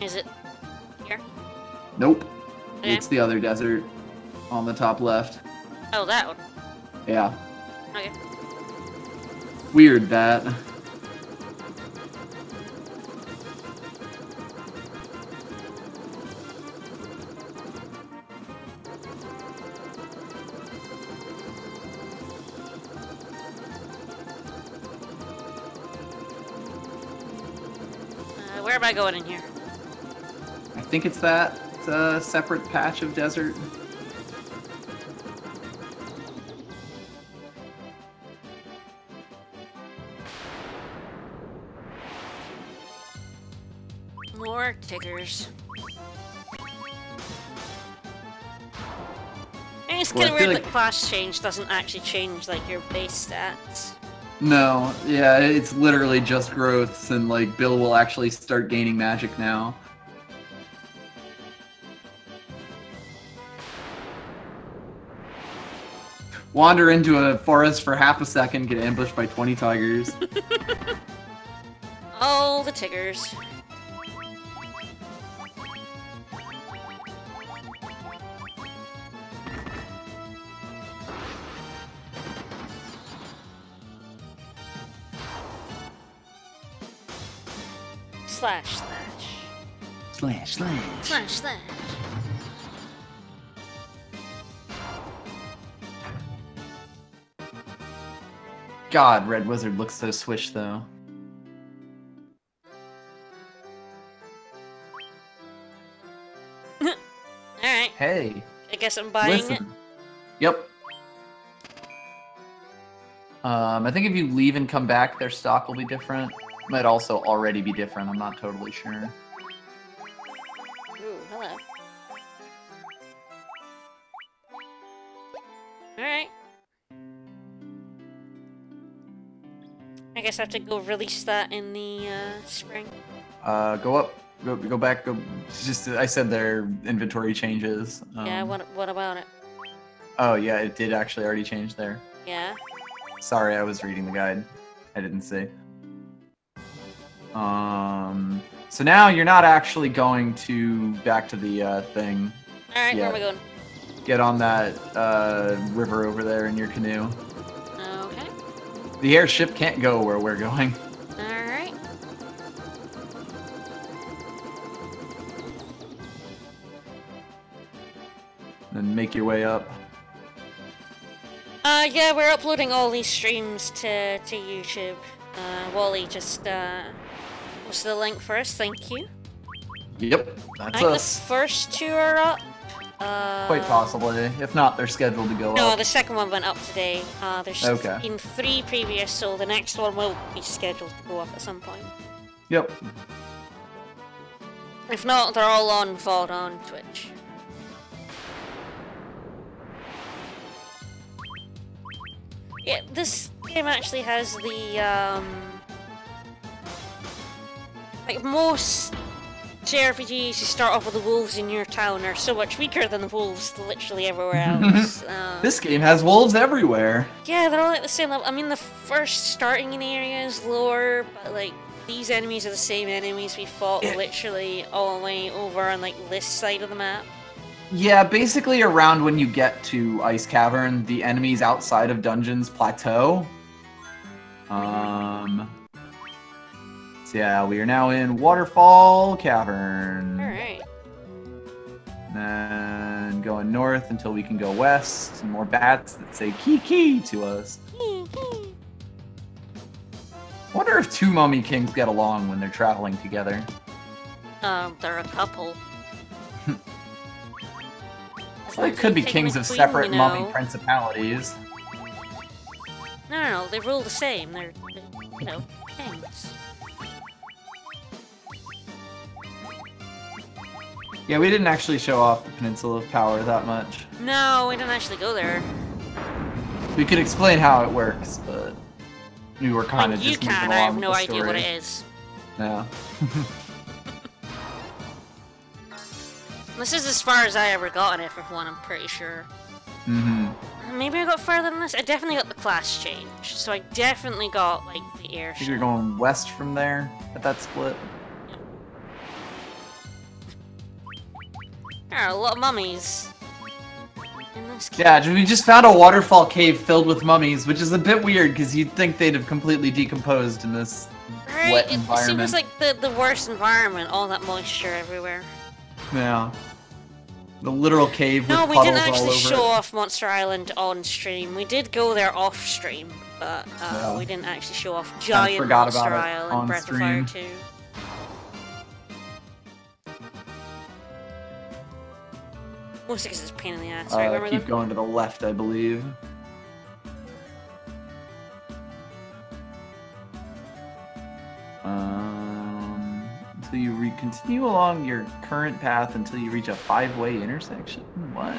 Is it here? nope, Okay. it's the other desert on the top left. Oh, that one. Yeah, Okay. weird that. Going in here? I think it's that uh, separate patch of desert. More tickers. And it's kind of weird like- that class change doesn't actually change like your base stats. No, yeah, it's literally just growths, and like Bill will actually start gaining magic now. Wander into a forest for half a second, get ambushed by 20 tigers. All the tickers. Slash slash. slash, slash. Slash slash. God, Red Wizard looks so swish though. Alright, Hey, I guess I'm buying it. Yep. Um, I think if you leave and come back, their stock will be different. Might also already be different. I'm not totally sure. Ooh, hello. Alright. I guess I have to go release that in the uh, spring. Uh, go up, go go back. Go. Just I said their inventory changes. Um, yeah, what what about it? Oh yeah, it did actually already change there. Yeah. Sorry, I was reading the guide. I didn't see. Um. So now you're not actually going to back to the uh, thing. Alright, Yeah. where am I going? Get on that uh, river over there in your canoe. Okay. The airship can't go where we're going. Alright. Then make your way up. Uh, yeah, we're uploading all these streams to, to YouTube. Uh, Wally just, uh, posted the link for us, thank you. Yep, that's I think the first two are up. Uh, Quite possibly. If not, they're scheduled to go No, up. the second one went up today. Uh, there's Okay. been three previous, so the next one will be scheduled to go up at some point. Yep. If not, they're all on VOD on Twitch. Yeah, this game actually has the, um... Like, most JRPGs, you start off with the wolves in your town are so much weaker than the wolves literally everywhere else. um, This game has wolves everywhere. Yeah, they're all at the same level. I mean, the first starting in area is lower, but like these enemies are the same enemies we fought Yeah. literally all the way over on like this side of the map. Yeah, basically around when you get to Ice Cavern, the enemies outside of dungeons plateau. Um, yeah, we are now in Waterfall Cavern. Alright. And going north until we can go west. And more bats that say Kiki to us. wonder if two Mummy Kings get along when they're traveling together. Um, they're a couple. Well, they could be kings of separate mummy principalities. No, no, no, they rule the same. They're, they're you know, kings. Yeah, we didn't actually show off the Peninsula of Power that much. No, we didn't actually go there. We could explain how it works, but we were kind of Like, you just moving can, along I have no idea what it is. Yeah. This is as far as I ever got in FF1, I'm pretty sure. hmm Maybe I got further than this. I definitely got the class change, so I definitely got like the airship. you're going west from there at that split. There are a lot of mummies in this game. Yeah, we just found a waterfall cave filled with mummies, which is a bit weird because you'd think they'd have completely decomposed in this right? wet It environment. seems like the the worst environment. All that moisture everywhere. Yeah. The literal cave No, we didn't actually show it. off Monster Island on stream. We did go there off stream, but uh, we didn't actually show off Giant Monster it Island on Breath of Fire stream. 2. Mostly because it's a pain in the ass, right? Uh, Remember keep them? going to the left, I believe. Um, until you re- continue along your current path until you reach a five-way intersection. What?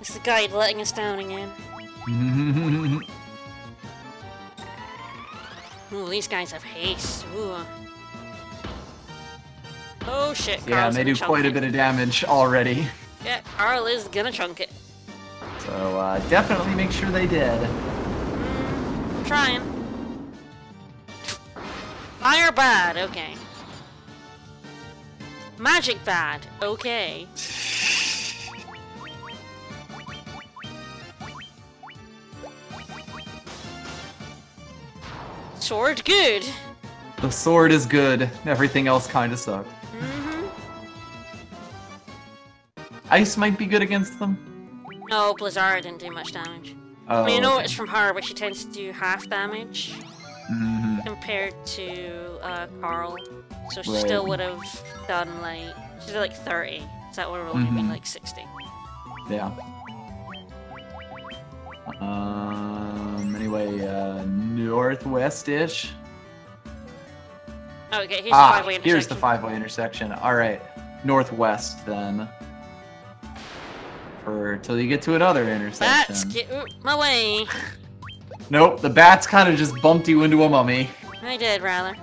It's the guide letting us down again. Ooh, these guys have haste. Ooh. Oh shit, yeah, Carl's and they do quite a bit of damage already. Yeah, Carl is gonna chunk it. So uh, definitely make sure they did. Mm, I'm trying. Fire bad, okay. Magic bad, okay. Sword good. The sword is good. Everything else kind of sucked. hmm Ice might be good against them. No, Blizzard didn't do much damage. Oh, I mean, I know it's from her, but she tends to do half damage Mhm. compared to uh, Carl. So she Right. still would have done like she did like 30. So that would have only been Mhm. like 60. Yeah. Um. Anyway, uh, northwest-ish. Oh, okay, here's the ah, five-way intersection. here's the five-way intersection. All right, northwest then. For till you get to another intersection. Bats, get ooh, my way. Nope, the bats kind of just bumped you into a mummy. I did rather.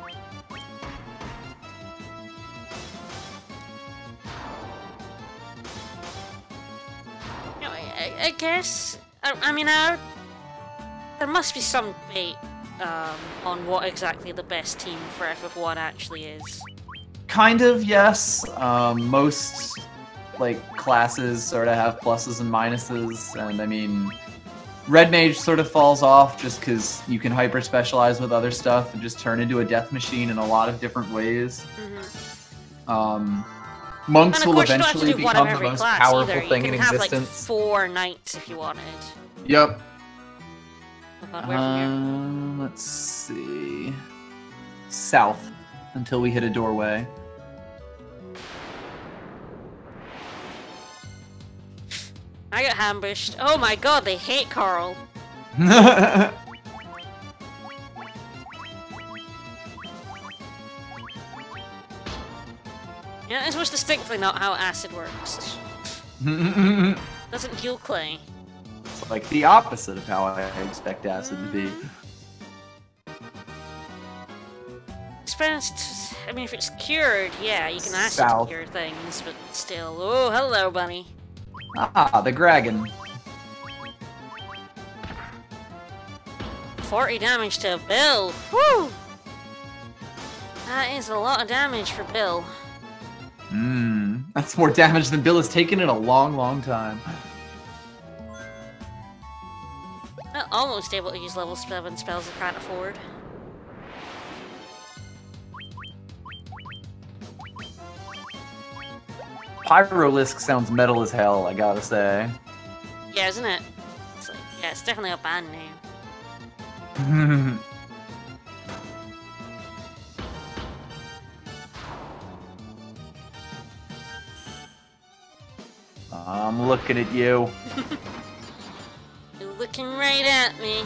I, I- I guess. I, I mean, I, there must be some debate um, on what exactly the best team for FF1 actually is. Kind of, yes. Um, most like classes sort of have pluses and minuses, and I mean, red mage sort of falls off just because you can hyper specialize with other stuff and just turn into a death machine in a lot of different ways. hmm Um, monks will course, you don't have to eventually do one of become the most powerful either. thing you in can have existence. like four knights if you wanted. Yep. Where from here? Um, let's see. South until we hit a doorway. I got ambushed. Oh my God, they hate Carl. Yeah, it's most distinctly not how acid works. Doesn't heal clay. Like the opposite of how I expect acid to be. Experienced. I mean, if it's cured, yeah, you can acid South. cure things, but still. Oh, hello, bunny. Ah, the dragon. 40 damage to Bill. Woo! That is a lot of damage for Bill. Mmm, that's more damage than Bill has taken in a long, long time. Almost able to use level 7 spells I can't afford. Pyrolisk sounds metal as hell, I gotta say. Yeah, isn't it? It's like, yeah, it's definitely a band name. I'm looking at you. Looking right at me.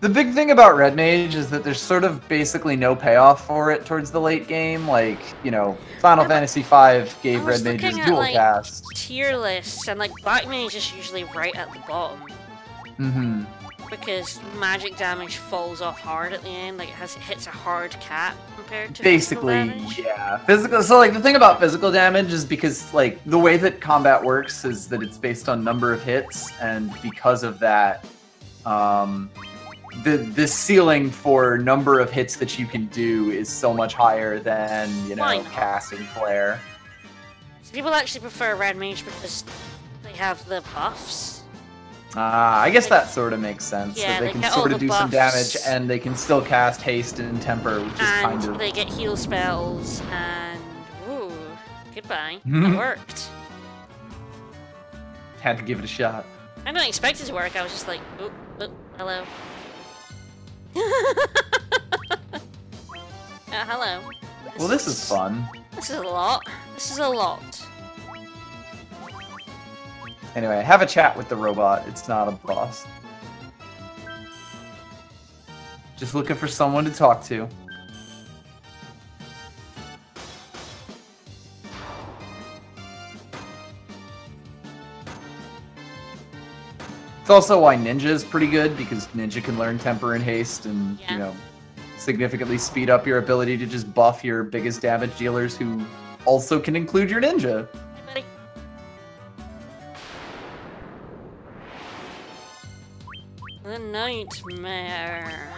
The big thing about Red Mage is that there's sort of basically no payoff for it towards the late game. Like, you know, Final Yeah, Fantasy V gave Red Mage's at, dual like- cast. Tier lists, and like Black Mage is usually right at the bottom. hmm Because magic damage falls off hard at the end, like it has it hits a hard cap compared to physical Basically, damage. yeah. Physical. So, like, the thing about physical damage is because, like, the way that combat works is that it's based on number of hits, and because of that, um, the the ceiling for number of hits that you can do is so much higher than you know casting flare. So people actually prefer Red Mage because they have the buffs. Ah, I guess that sort of makes sense. Yeah, that they they can sort of do some damage, and they can still cast haste and temper, which is and kind of they get heal spells, and ooh, goodbye. It worked. had to give it a shot. I didn't expect it to work. I was just like, oop, oop, hello. uh, hello. Well, this is fun. This is a lot. This is a lot. Anyway, have a chat with the robot. It's not a boss. Just looking for someone to talk to. It's also why Ninja is pretty good because Ninja can learn temper and haste and, Yeah. you know, significantly speed up your ability to just buff your biggest damage dealers who also can include your ninja. The nightmare.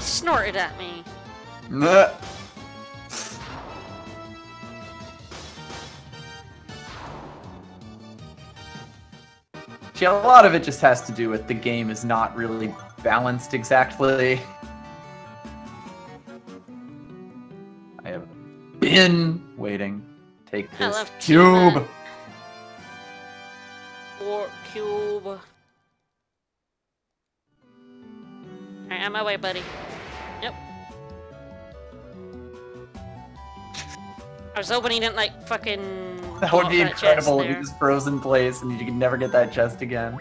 Snorted at me. See, a lot of it just has to do with the game is not really balanced exactly. I have been waiting. Take I this love cube. Tina. Warp cube. Alright, on my way, buddy. Yep. I was hoping he didn't like fucking. That would be chest incredible if he was frozen place and you could never get that chest again.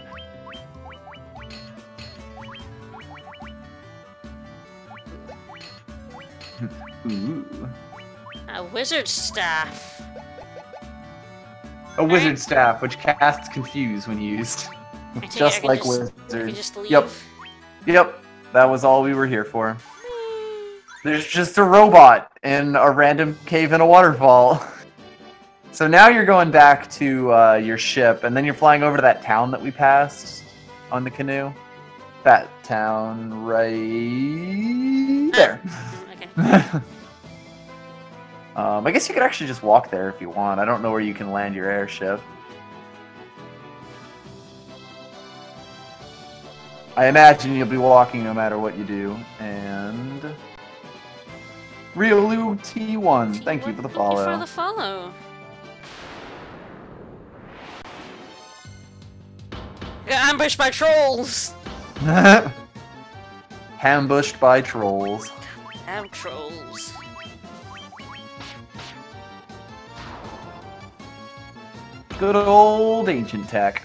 Ooh. A wizard staff. A wizard staff, which casts confuse when used. I take I just like just- I wizards. can just. Yep. Yep, that was all we were here for. There's just a robot in a random cave in a waterfall. So now you're going back to uh, your ship, and then you're flying over to that town that we passed on the canoe. That town right there. Okay. um, I guess you could actually just walk there if you want. I don't know where you can land your airship. I imagine you'll be walking no matter what you do. And Riolu T1, thank you for the Thank you follow. for the follow. Got ambushed by trolls. Ambushed by trolls. Damn trolls. Good old ancient tech.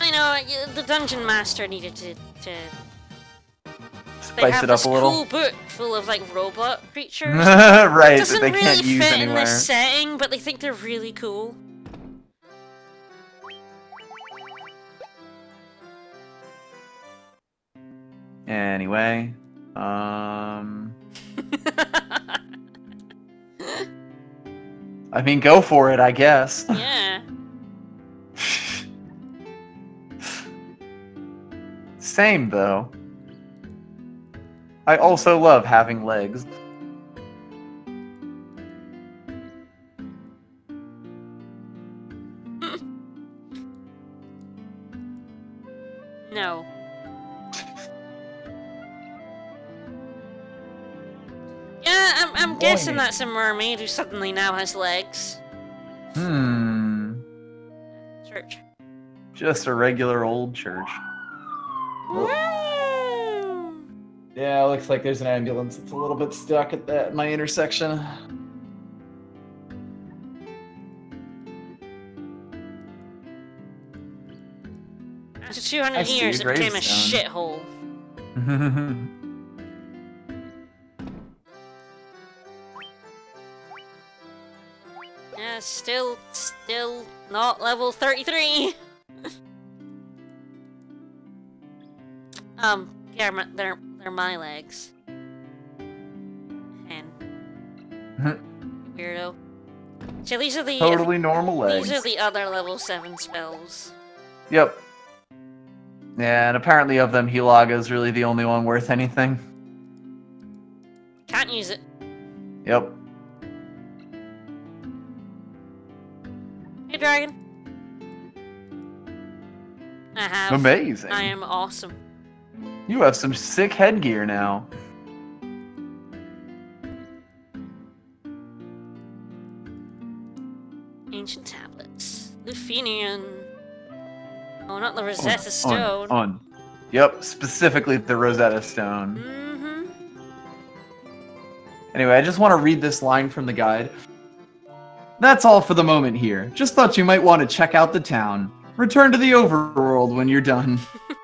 I know the dungeon master needed to to. Spice have it up a little. cool book full of like robot creatures. right, that Doesn't they really can't use fit in anywhere. this setting, but they think they're really cool. Anyway, um, I mean, go for it, I guess. yeah. Same, though. I also love having legs. No. Yeah, I'm, I'm guessing that's a mermaid who suddenly now has legs. Hmm. Church. Just a regular old church. Woo! Yeah, looks like there's an ambulance. It's a little bit stuck at that my intersection. After 200 I years, it your became a gravestone. shithole. Yeah, still, still not level 33. Um, yeah, my- they're they're my legs. And weirdo. So these are the totally normal legs. these are the other level seven spells. Yep. Yeah, and apparently of them, Healaga is really the only one worth anything. Can't use it. Yep. Hey, dragon. I have. Amazing. I am awesome. You have some sick headgear now. Ancient tablets. Lufenian. Oh, not the Rosetta On- Stone. On. Yep, specifically the Rosetta Stone. Mm-hmm. Anyway, I just want to read this line from the guide. That's all for the moment here. Just thought you might want to check out the town. Return to the overworld when you're done.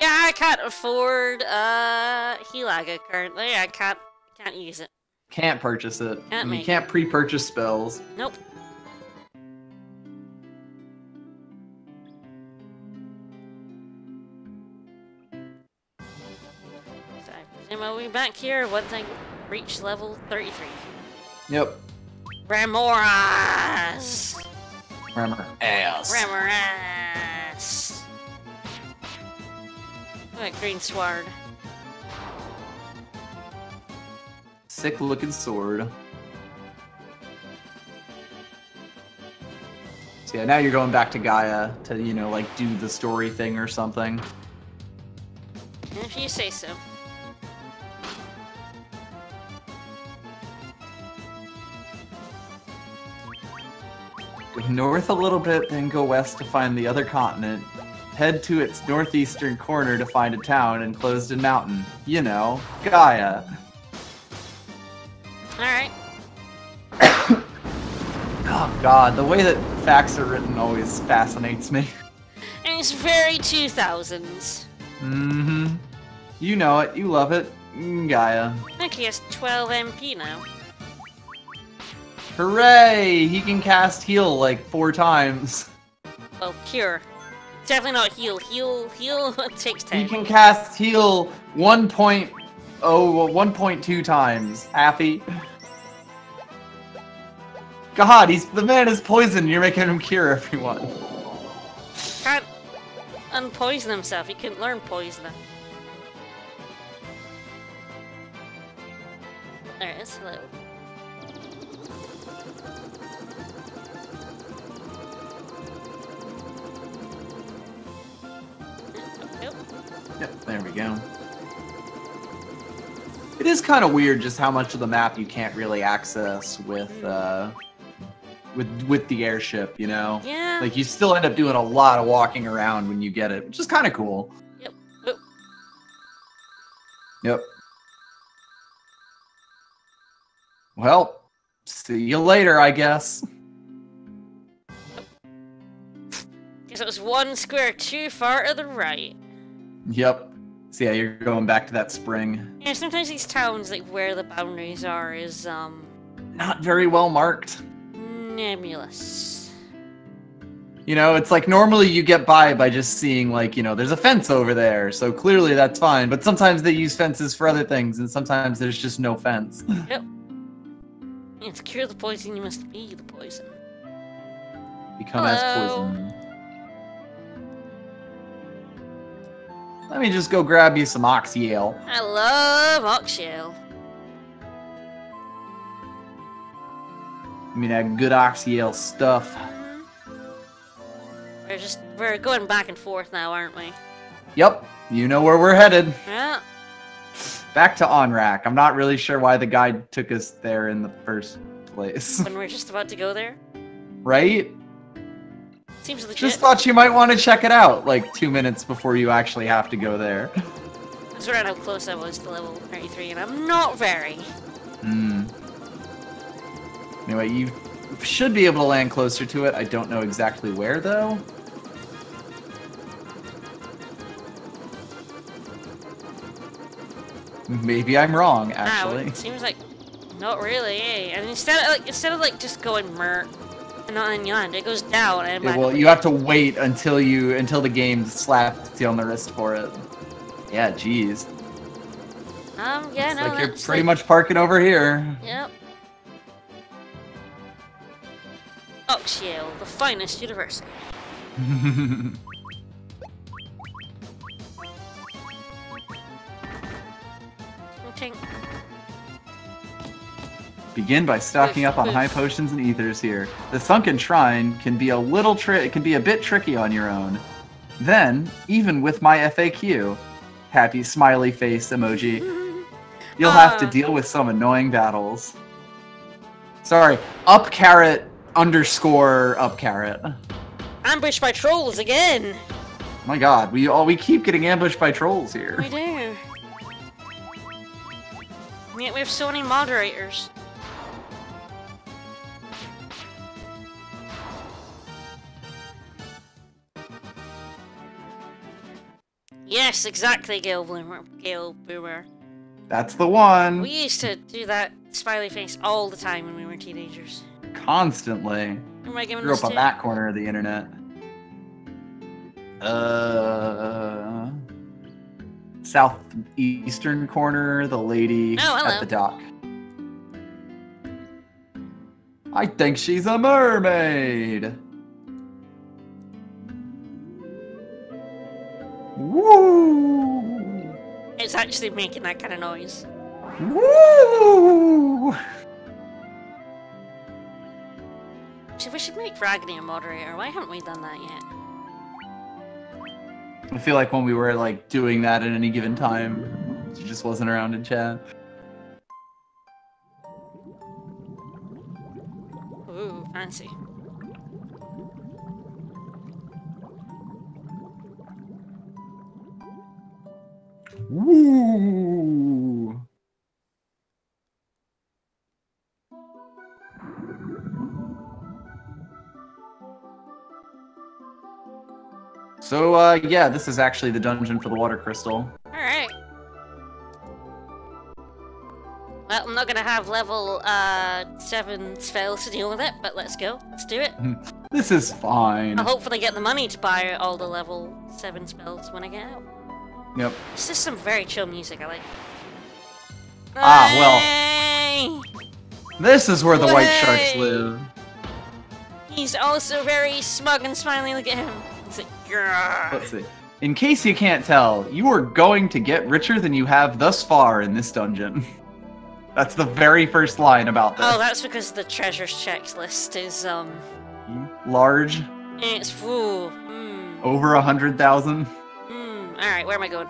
Yeah, I can't afford uh Healaga currently. I can't can't use it. Can't purchase it. Can't you can't pre-purchase spells. Nope. So I presume I'll be back here once I reach level 33. Yep. Remoras! Grammar ass. Remoras! Alright, green sword. Sick looking sword. So yeah, now you're going back to Gaia to, you know, like do the story thing or something. If you say so. Go north a little bit, then go west to find the other continent. Head to its northeastern corner to find a town enclosed in mountain. You know, Gaia. Alright. Oh god, the way that facts are written always fascinates me. And it's very 2000s. Mm-hmm. You know it, you love it. Mm, Gaia. Okay, has 12 MP now. Hooray! He can cast heal like four times. Well, cure. Definitely not heal. Heal, heal takes He 10. can cast heal 1.0, 1.2 times. Happy? God, he's the man is poison. You're making him cure everyone. Can't unpoison himself. He couldn't learn poisoning. Alright, let's Yep, there we go. It is kind of weird just how much of the map you can't really access with uh, with with the airship. You know, Yeah. like you still end up doing a lot of walking around when you get it, which is kind of cool. Yep. Oop. Yep. Well, see you later, I guess. Guess it was one square too far to the right. Yep. So yeah, you're going back to that spring. Yeah, sometimes these towns, like where the boundaries are, is um Not very well marked. nebulous. You know, it's like normally you get by by just seeing like, you know, there's a fence over there, so clearly that's fine. But sometimes they use fences for other things, and sometimes there's just no fence. Yeah, to cure the poison, you must be the poison. Become as poison. Let me just go grab you some oxyale. I love oxyale. I mean, that good oxyale stuff. Mm-hmm. We're just we're going back and forth now, aren't we? Yep, you know where we're headed. Yeah. Back to Onrak. I'm not really sure why the guide took us there in the first place. When we're just about to go there. right? Seems legit. Just thought you might want to check it out, like two minutes before you actually have to go there. I was wondering how close I was to level 33, and I'm not very. Hmm. Anyway, you should be able to land closer to it. I don't know exactly where, though. Maybe I'm wrong, actually. it seems like not really, eh? And instead of like instead of like just going mer and not in it goes down and Yeah, well, you have to wait until you until the game slaps you on the wrist for it. Yeah, jeez. Um, yeah, It's no, like you're pretty like- much parking over here. Yep. Oxyale, the finest university. Begin by stocking up on high potions and ethers here. The sunken shrine can be a little tri- it can be a bit tricky on your own. Then, even with my FAQ, happy smiley face emoji, you'll have to Ah. deal with some annoying battles. Sorry, up carrot underscore up carrot. Ambushed by trolls again! My God, we all we keep getting ambushed by trolls here. We do. Yet we have so many moderators. Yes, exactly, Gail Bloomer. Gale Boomer. That's the one. We used to do that smiley face all the time when we were teenagers. Constantly. Am I giving Grew up on that corner of the internet. Uh, southeastern corner, the lady Oh, at the dock. I think she's a mermaid. Woo! It's actually making that kind of noise. Woo! So we should make Ragni a moderator. Why haven't we done that yet? I feel like when we were like doing that at any given time, she just wasn't around in chat. Ooh, fancy. Woo! So, uh, yeah, this is actually the dungeon for the water crystal. Alright. Well, I'm not gonna have level, uh, 7 spells to deal with it, but let's go. Let's do it. This is fine. I'll hopefully get the money to buy all the level 7 spells when I get out. Yep. This is some very chill music, I like. Ah, well. This is where the white sharks live. He's also very smug and smiling. Look at him. He's like, "Grrr." Let's see. In case you can't tell, you are going to get richer than you have thus far in this dungeon. That's the very first line about this. Oh, that's because the treasures checklist is, um, Large, it's, full. hmm, over a hundred thousand. Alright, where am I going?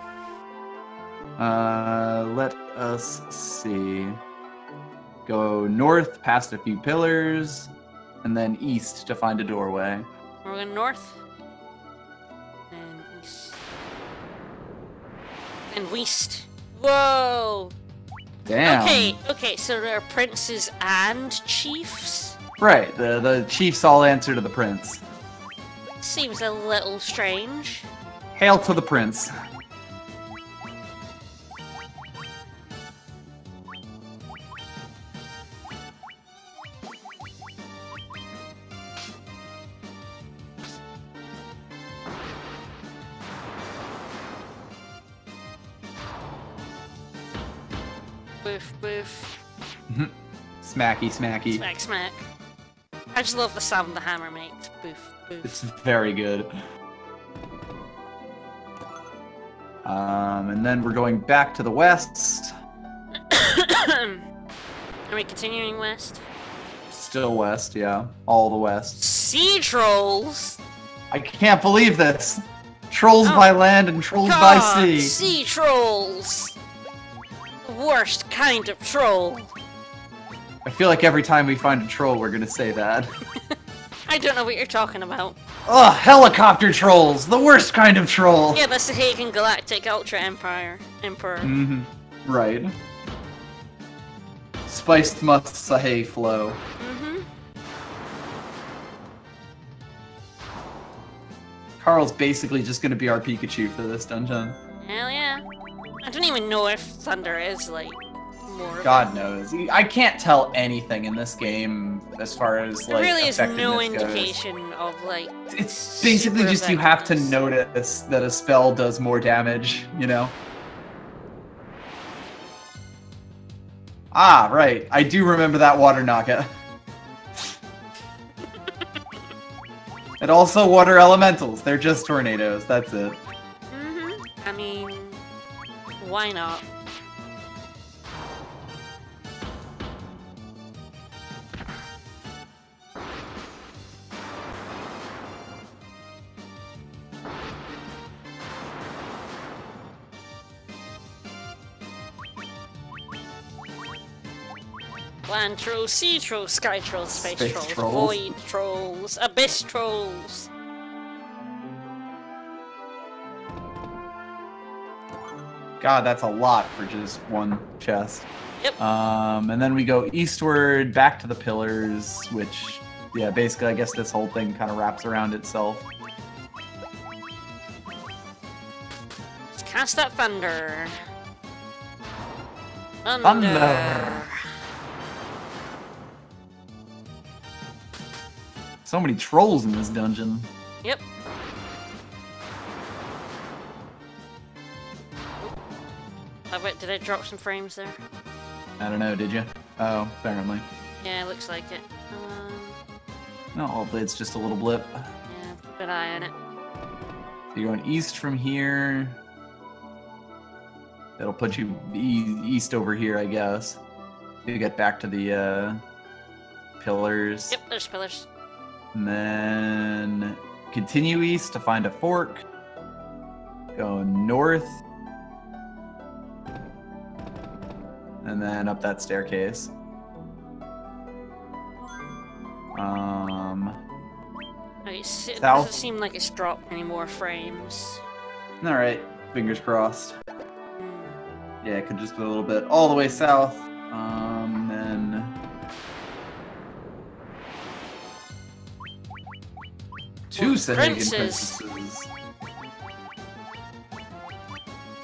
Uh, let us see. Go north past a few pillars, and then east to find a doorway. We're going north. And east. And west. Whoa! Damn. Okay, okay, so there are princes and chiefs? Right. The the chiefs all answer to the prince. Seems a little strange. Hail to the prince. Boof, boof. Mm-hmm. Smacky, smacky. Smack, smack. I just love the sound the hammer makes. Boof, boof. It's very good. Um, and then we're going back to the west. Are we continuing west? Still west, yeah. All the west. Sea trolls? I can't believe this. Trolls Oh. by land and trolls by sea. sea trolls! The worst kind of troll. I feel like every time we find a troll, we're gonna say that. I don't know what you're talking about. Ugh, helicopter trolls, the worst kind of troll. Yeah, that's the Hagen Galactic Ultra Empire. Emperor. Mm hmm. Right. Spiced must sahay flow. Mm-hmm. Carl's basically just gonna be our Pikachu for this dungeon. Hell yeah. I don't even know if Thunder is, like, more God knows. I can't tell anything in this game as far as like. There really is no effectiveness goes. indication of, like, It's basically just you have to notice that a spell does more damage, you know? Ah, right. I do remember that water Naga. and also water elementals. They're just tornadoes. That's it. Mm-hmm. I mean, why not? Land trolls, sea trolls, sky trolls, space, Space trolls, trolls. void trolls, abyss trolls. God, that's a lot for just one chest. Yep. Um, and then we go eastward, back to the pillars, which, yeah, basically, I guess this whole thing kind of wraps around itself. Let's cast that thunder. Thunder. So many trolls in this dungeon. Yep. I bet, did I drop some frames there? I don't know, did you? Oh, apparently. Yeah, looks like it. Um, No, it's just a little blip. yeah, an eye on it. You're going east from here. That'll put you east over here, I guess. You get back to the uh, pillars. Yep, there's pillars. And then continue east to find a fork. Go north. And then up that staircase. Um. S- it South. doesn't seem like it's dropped any more frames. All right. Fingers crossed. Hmm. Yeah, it could just be a little bit all the way south. Um, two Sahagin princes. princesses.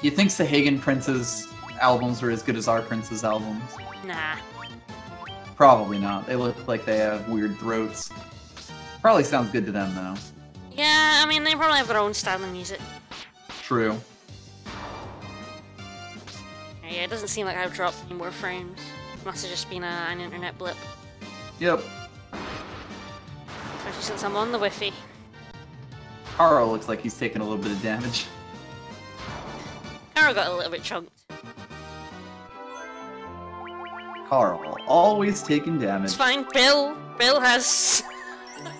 You think Sahagin Prince's albums are as good as our Prince's albums? Nah. Probably not. They look like they have weird throats. Probably sounds good to them though. Yeah, I mean, they probably have their own style of music. True. Yeah, it doesn't seem like I've dropped any more frames. Must have just been a, an internet blip. Yep. Especially since I'm on the Wi-Fi. Carl looks like he's taking a little bit of damage. Carl got a little bit chunked. Carl, always taking damage. It's fine. Bill. Bill has.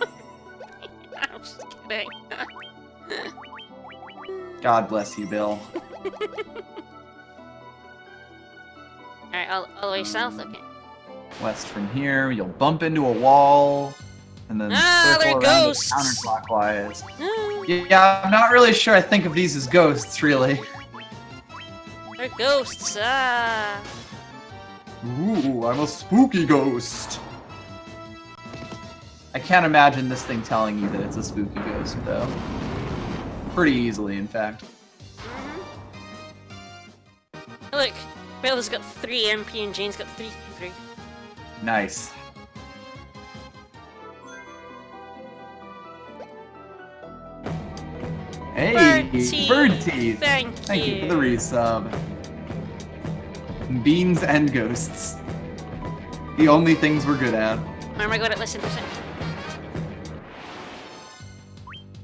I'm just kidding. God bless you, Bill. Alright, all, all the way south. Okay. West from here, you'll bump into a wall, and then Ah, circle around ghosts. counterclockwise. No, Yeah, I'm not really sure I think of these as ghosts, really. they're ghosts. Ah. Ooh, I'm a spooky ghost. I can't imagine this thing telling you that it's a spooky ghost, though. Pretty easily, in fact. Mhm. Look, Bill's got three MP and Jane's got three three. Nice. Hey, Bird teeth. bird teeth. Thank, Thank you you. for the resub. Beans and ghosts. The only things we're good at. Am I good at listen percent?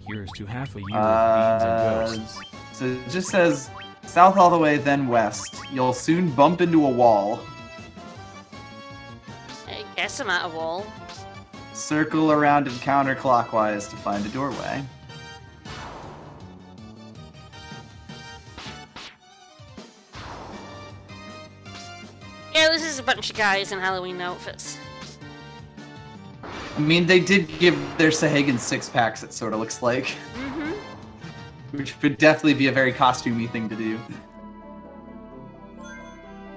Here's to half a year Uh, of beans and ghosts. So it just says south all the way, then west. You'll soon bump into a wall. I guess I'm at a wall. Circle around it counterclockwise to find a doorway. Bunch of guys in Halloween outfits. I mean, they did give their Sahagin six packs. It sort of looks like, Mm-hmm. which would definitely be a very costumey thing to do.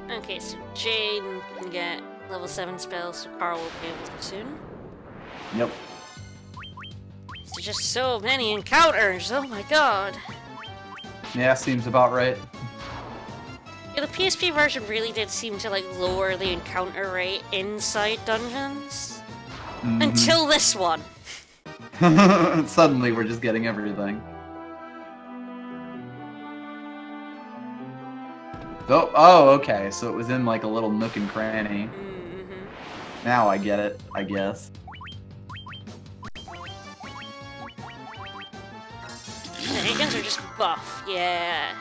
Okay, so Jane can get level 7 spells, so Carl will be able to soon. Yep. There's just so many encounters, oh my god. Yeah, seems about right. The PSP version really did seem to like lower the encounter rate inside dungeons. Mhm. Until this one. Suddenly, we're just getting everything. Oh, oh, okay. So it was in like a little nook and cranny. Mm-hmm. Now I get it, I guess. The Higgins are just buff, yeah.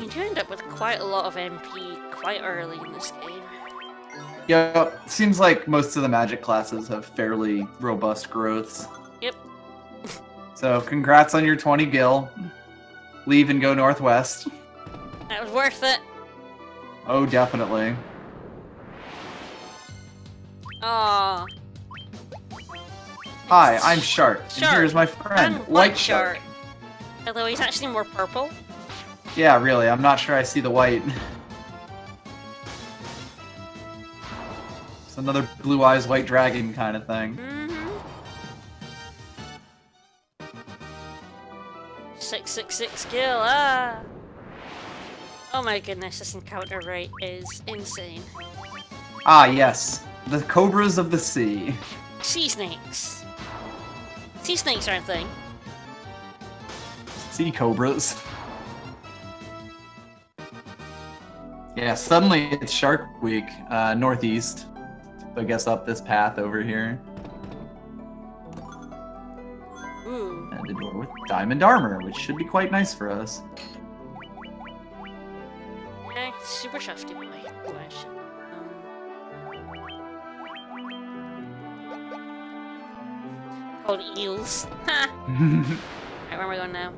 You do end up with quite a lot of MP quite early in this game. Yep. Seems like most of the magic classes have fairly robust growths. Yep. So congrats on your 20 gil. Leave and go northwest. That was worth it. Oh, definitely. Aw. Hi, I'm Shark, and Shark. here's my friend, And White Shark. Although he's actually more purple. Yeah, really, I'm not sure I see the white. It's another blue eyes white dragon kind of thing. Mm-hmm. Six six six kill, ah! Oh my goodness, this encounter rate is insane. Ah, yes. The cobras of the sea. Sea snakes. Sea snakes are a thing. Sea cobras. Yeah, suddenly it's Shark Week, uh, northeast. So I guess up this path over here. Ooh. And the door with diamond armor, which should be quite nice for us. Okay, super shafty boy. Question. Called eels. Ha! Alright, where am I going now?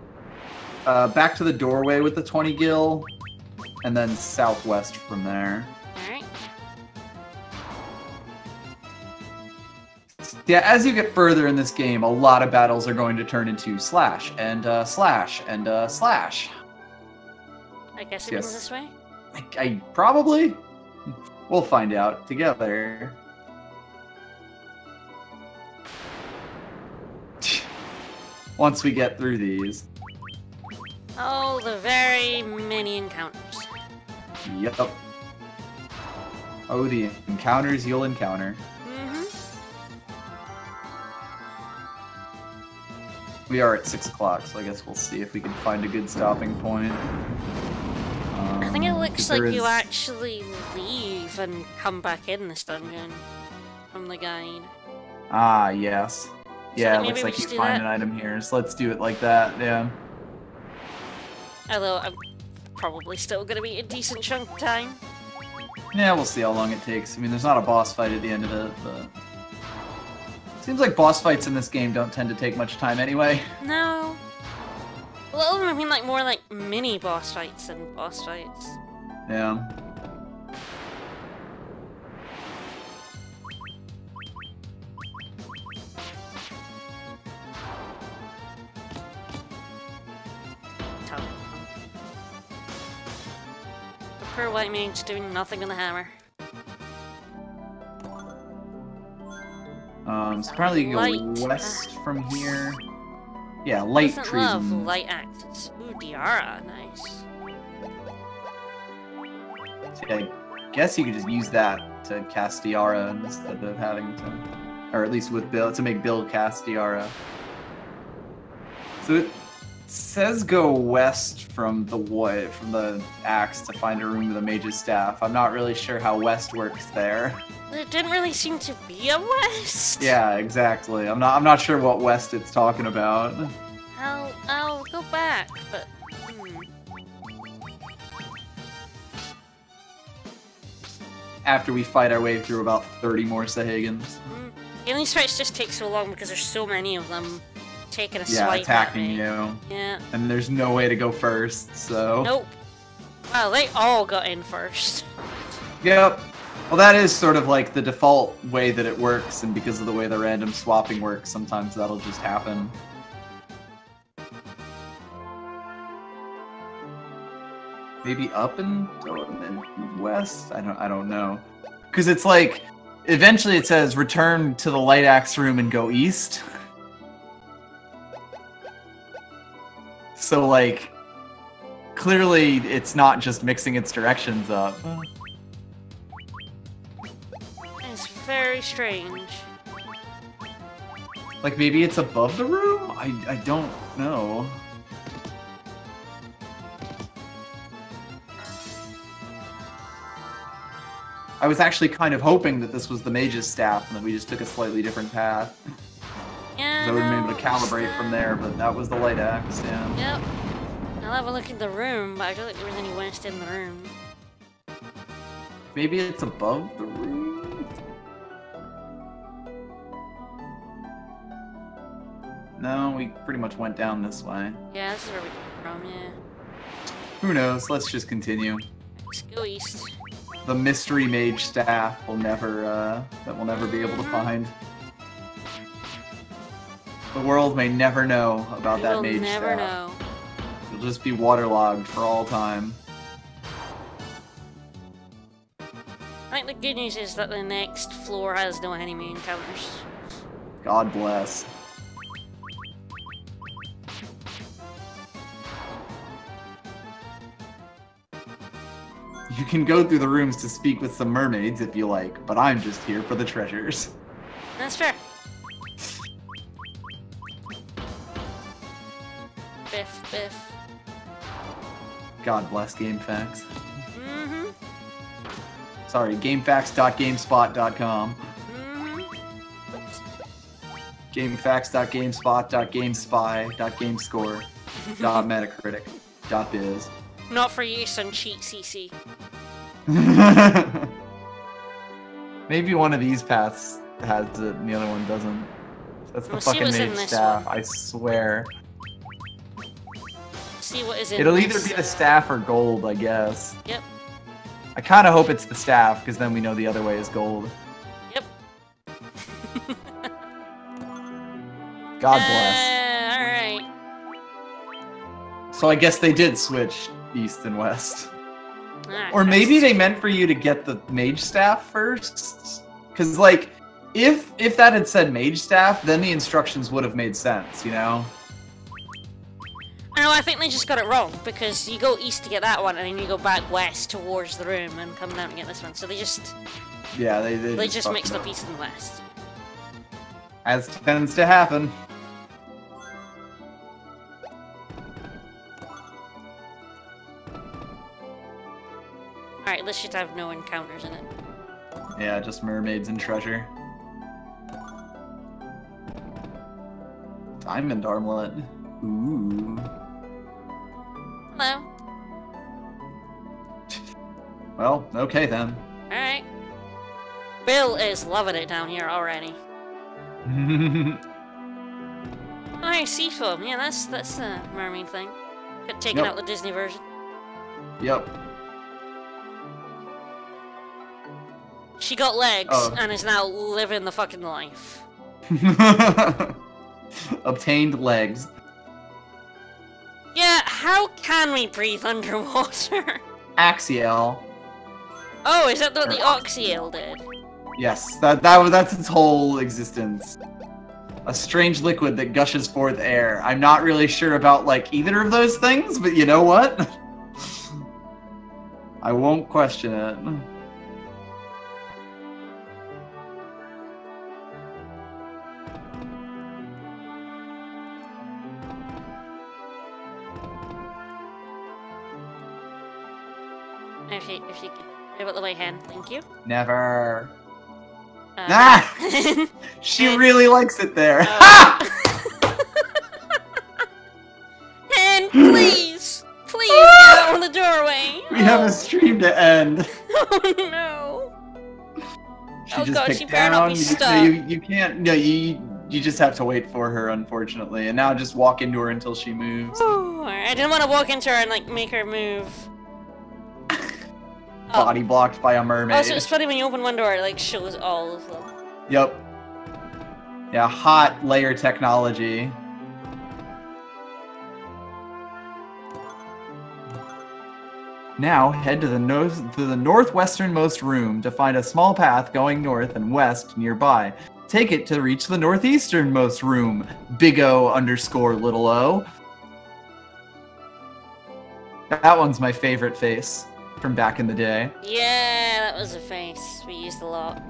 uh, back to the doorway with the 20 gil, and then southwest from there. Alright. Yeah, as you get further in this game, a lot of battles are going to turn into slash and uh, slash and uh, slash. I guess it Yes. this way? I, I probably. We'll find out together. Once we get through these. Oh, the very many encounters. Yep. Oh, the encounters you'll encounter. Mm-hmm. We are at six o'clock, so I guess we'll see if we can find a good stopping point. I think it looks like there you actually leave and come back in this dungeon from the guide. Ah, yes. Yeah, it looks like you find that? an item here, so let's do it like that, yeah. Although I'm probably still gonna be a decent chunk of time. Yeah, we'll see how long it takes. I mean, there's not a boss fight at the end of it, but... Seems like boss fights in this game don't tend to take much time anyway. No. Well, I mean like more like mini boss fights than boss fights. Yeah. Poor white mage doing nothing with the hammer. Um, so probably you go Light. west from here. Yeah, light Doesn't trees. love and- light axes. Ooh, Diara, nice. I guess you could just use that to cast Diara instead of having to, or at least with Bill to make Bill cast Diara. So it says go west from the what from the axe to find a room with a mage's staff. I'm not really sure how west works there. There didn't really seem to be a west. Yeah, exactly. I'm not. I'm not sure what west it's talking about. I'll, I'll go back, but... Hmm. After we fight our way through about 30 more Sahagins. Mm. Alien sprites just take so long because there's so many of them taking a Yeah, swipe attacking at me. you. Yeah. And there's no way to go first, so. Nope. Wow, they all got in first. Yep. Well, that is sort of like the default way that it works, and because of the way the random swapping works, sometimes that'll just happen. Maybe up and, and west? I don't. I don't know. Because it's like, eventually it says return to the light axe room and go east. So like, clearly it's not just mixing its directions up. It's very strange. Like maybe it's above the room? I I don't know. I was actually kind of hoping that this was the mage's staff and that we just took a slightly different path. Calibrate from there, but that was the light axe, yeah. Yep. I'll have a look in the room, but I don't think there was any west in the room. Maybe it's above the room? No, we pretty much went down this way. Yeah, this is where we came from, yeah. Who knows? Let's just continue. Let's go east. the mystery mage staff will never uh, that we'll never be able to find. The world may never know about that mage never staff. know. You'll just be waterlogged for all time. I think the good news is that the next floor has no enemy encounters. God bless. You can go through the rooms to speak with some mermaids if you like, but I'm just here for the treasures. That's fair. God bless GameFAQs. Mm-hmm. Sorry, GameFAQs.gamespot.com. Mm-hmm. GameFAQs.GameSpy.GameScore.Metacritic.biz. Not for use on Cheat CC. Maybe one of these paths has it and the other one doesn't. That's the We'll fucking mage staff. I swear. See what is in It'll either be the staff or gold, I guess. Yep. I kind of hope it's the staff, because then we know the other way is gold. Yep. God bless. Uh, Alright. So I guess they did switch east and west. Alright, Or maybe they meant for you to get the mage staff first. Because, like, if if that had said mage staff, then the instructions would have made sense, you know? No, I think they just got it wrong because you go east to get that one, and then you go back west towards the room and come down to get this one. So they just Yeah, they they, they just mixed it up east and west. As tends to happen. All right, this should have no encounters in it. Yeah, just mermaids and treasure. Diamond armlet. Ooh. Hello. Well, okay then. All right. Bill is loving it down here already. Oh, hey, sea foam. Yeah, that's that's the mermaid thing. Got taken Yep. out the Disney version. yep. She got legs Oh. and is now living the fucking life. Obtained legs. Yeah, how can we breathe underwater? Oxyale. Oh, is that what the Oxyale did? Yes, that that was that's its whole existence. A strange liquid that gushes forth air. I'm not really sure about like either of those things, but you know what? I won't question it. If she if you could move out the way, hand, thank you. Never. Uh, Ah! She And- really likes it there. Uh, Ha! hand, please! Please get out of the doorway! We have Oh. a stream to end. Oh no! She Oh just God, picked she better not down. be You, stuck. you, you can't. No, you you just have to wait for her, unfortunately. And now just walk into her until she moves. Ooh, I didn't want to walk into her and like make her move. Oh. Body blocked by a mermaid. Oh, also, it's funny when you open one door, it like shows all of them. Yep. Yeah, hot layer technology. Now head to the north to the northwesternmost room to find a small path going north and west nearby. Take it to reach the northeasternmost room. Big O underscore little O. That one's my favorite face from back in the day. Yeah, that was a face we used a lot.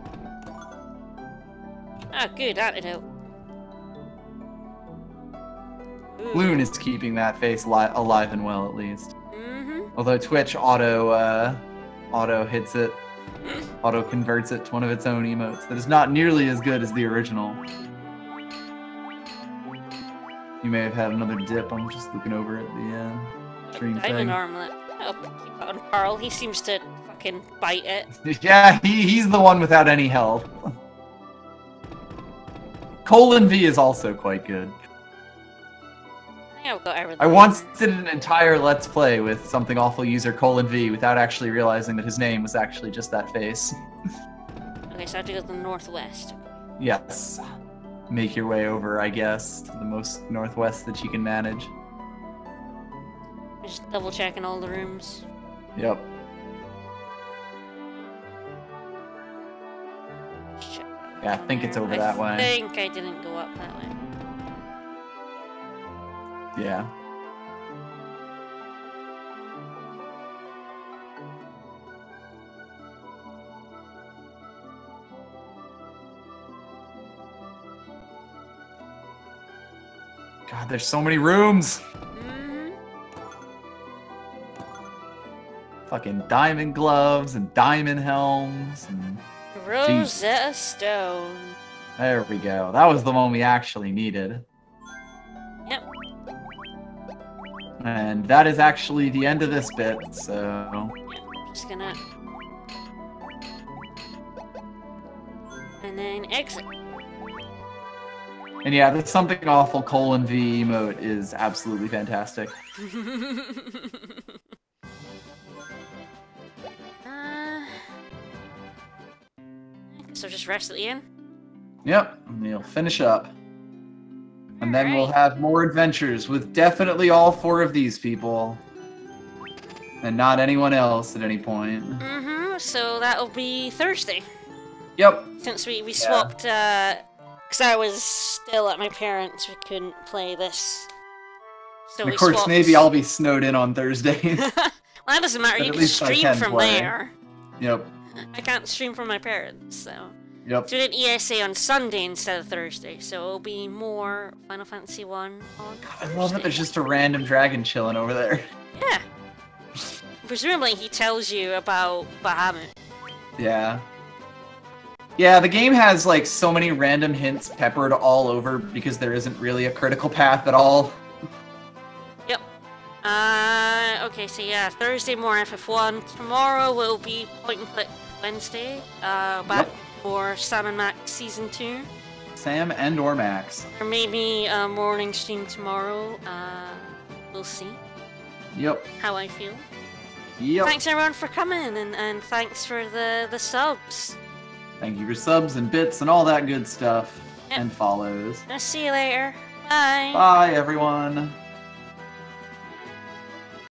Ah, good antidote. Ooh. Loon is keeping that face li- alive and well, at least. Mm-hmm. Although Twitch auto uh, auto hits it, auto converts it to one of its own emotes that is not nearly as good as the original. You may have had another dip. I'm just looking over at the uh, stream Diamond thing. armlet. I'll keep on Carl. He seems to fucking bite it. yeah, he, he's the one without any health. Colon V is also quite good. I think I've got everything. I once did an entire Let's Play with something awful user Colon V without actually realizing that his name was actually just that face. Okay, so I have to go to the northwest. Yes. Make your way over, I guess, to the most northwest that you can manage. Just double checking all the rooms. Yep. Yeah, I think it's over I that way. I think I didn't go up that way. Yeah. God, there's so many rooms. Fucking diamond gloves and diamond helms and Rosetta Stone. there we go. That was the one we actually needed. Yep. And that is actually the end of this bit, so Just gonna. And then exit. And yeah, the something awful colon V emote is absolutely fantastic. so just rest at the end. Yep, and you'll finish up. And then we'll have more adventures with definitely all four of these people. And not anyone else at any point. Mm-hmm. So that'll be Thursday. Yep. Since we we swapped, uh, cause I was still at my parents, we couldn't play this. So And of course, swapped. maybe I'll be snowed in on Thursday. well, that doesn't matter. But You can stream can from play. there. yep. I can't stream from my parents, so. Yep. We did ESA on Sunday instead of Thursday, so it'll be more Final Fantasy One on. I love that there's just a random dragon chilling over there. Yeah. Presumably he tells you about Bahamut. Yeah. Yeah, the game has like so many random hints peppered all over because there isn't really a critical path at all. Yep. Uh, okay, so yeah, Thursday more FF1. Tomorrow will be Point and Click Wednesday. Uh, back Yep. for Sam and Max Season 2. Sam and or Max. Or maybe a morning stream tomorrow. Uh, we'll see Yep. how I feel. Yep. Thanks everyone for coming, and, and thanks for the, the subs. Thank you for subs and bits and all that good stuff. Yep. And follows. I'll see you later. Bye. Bye, everyone.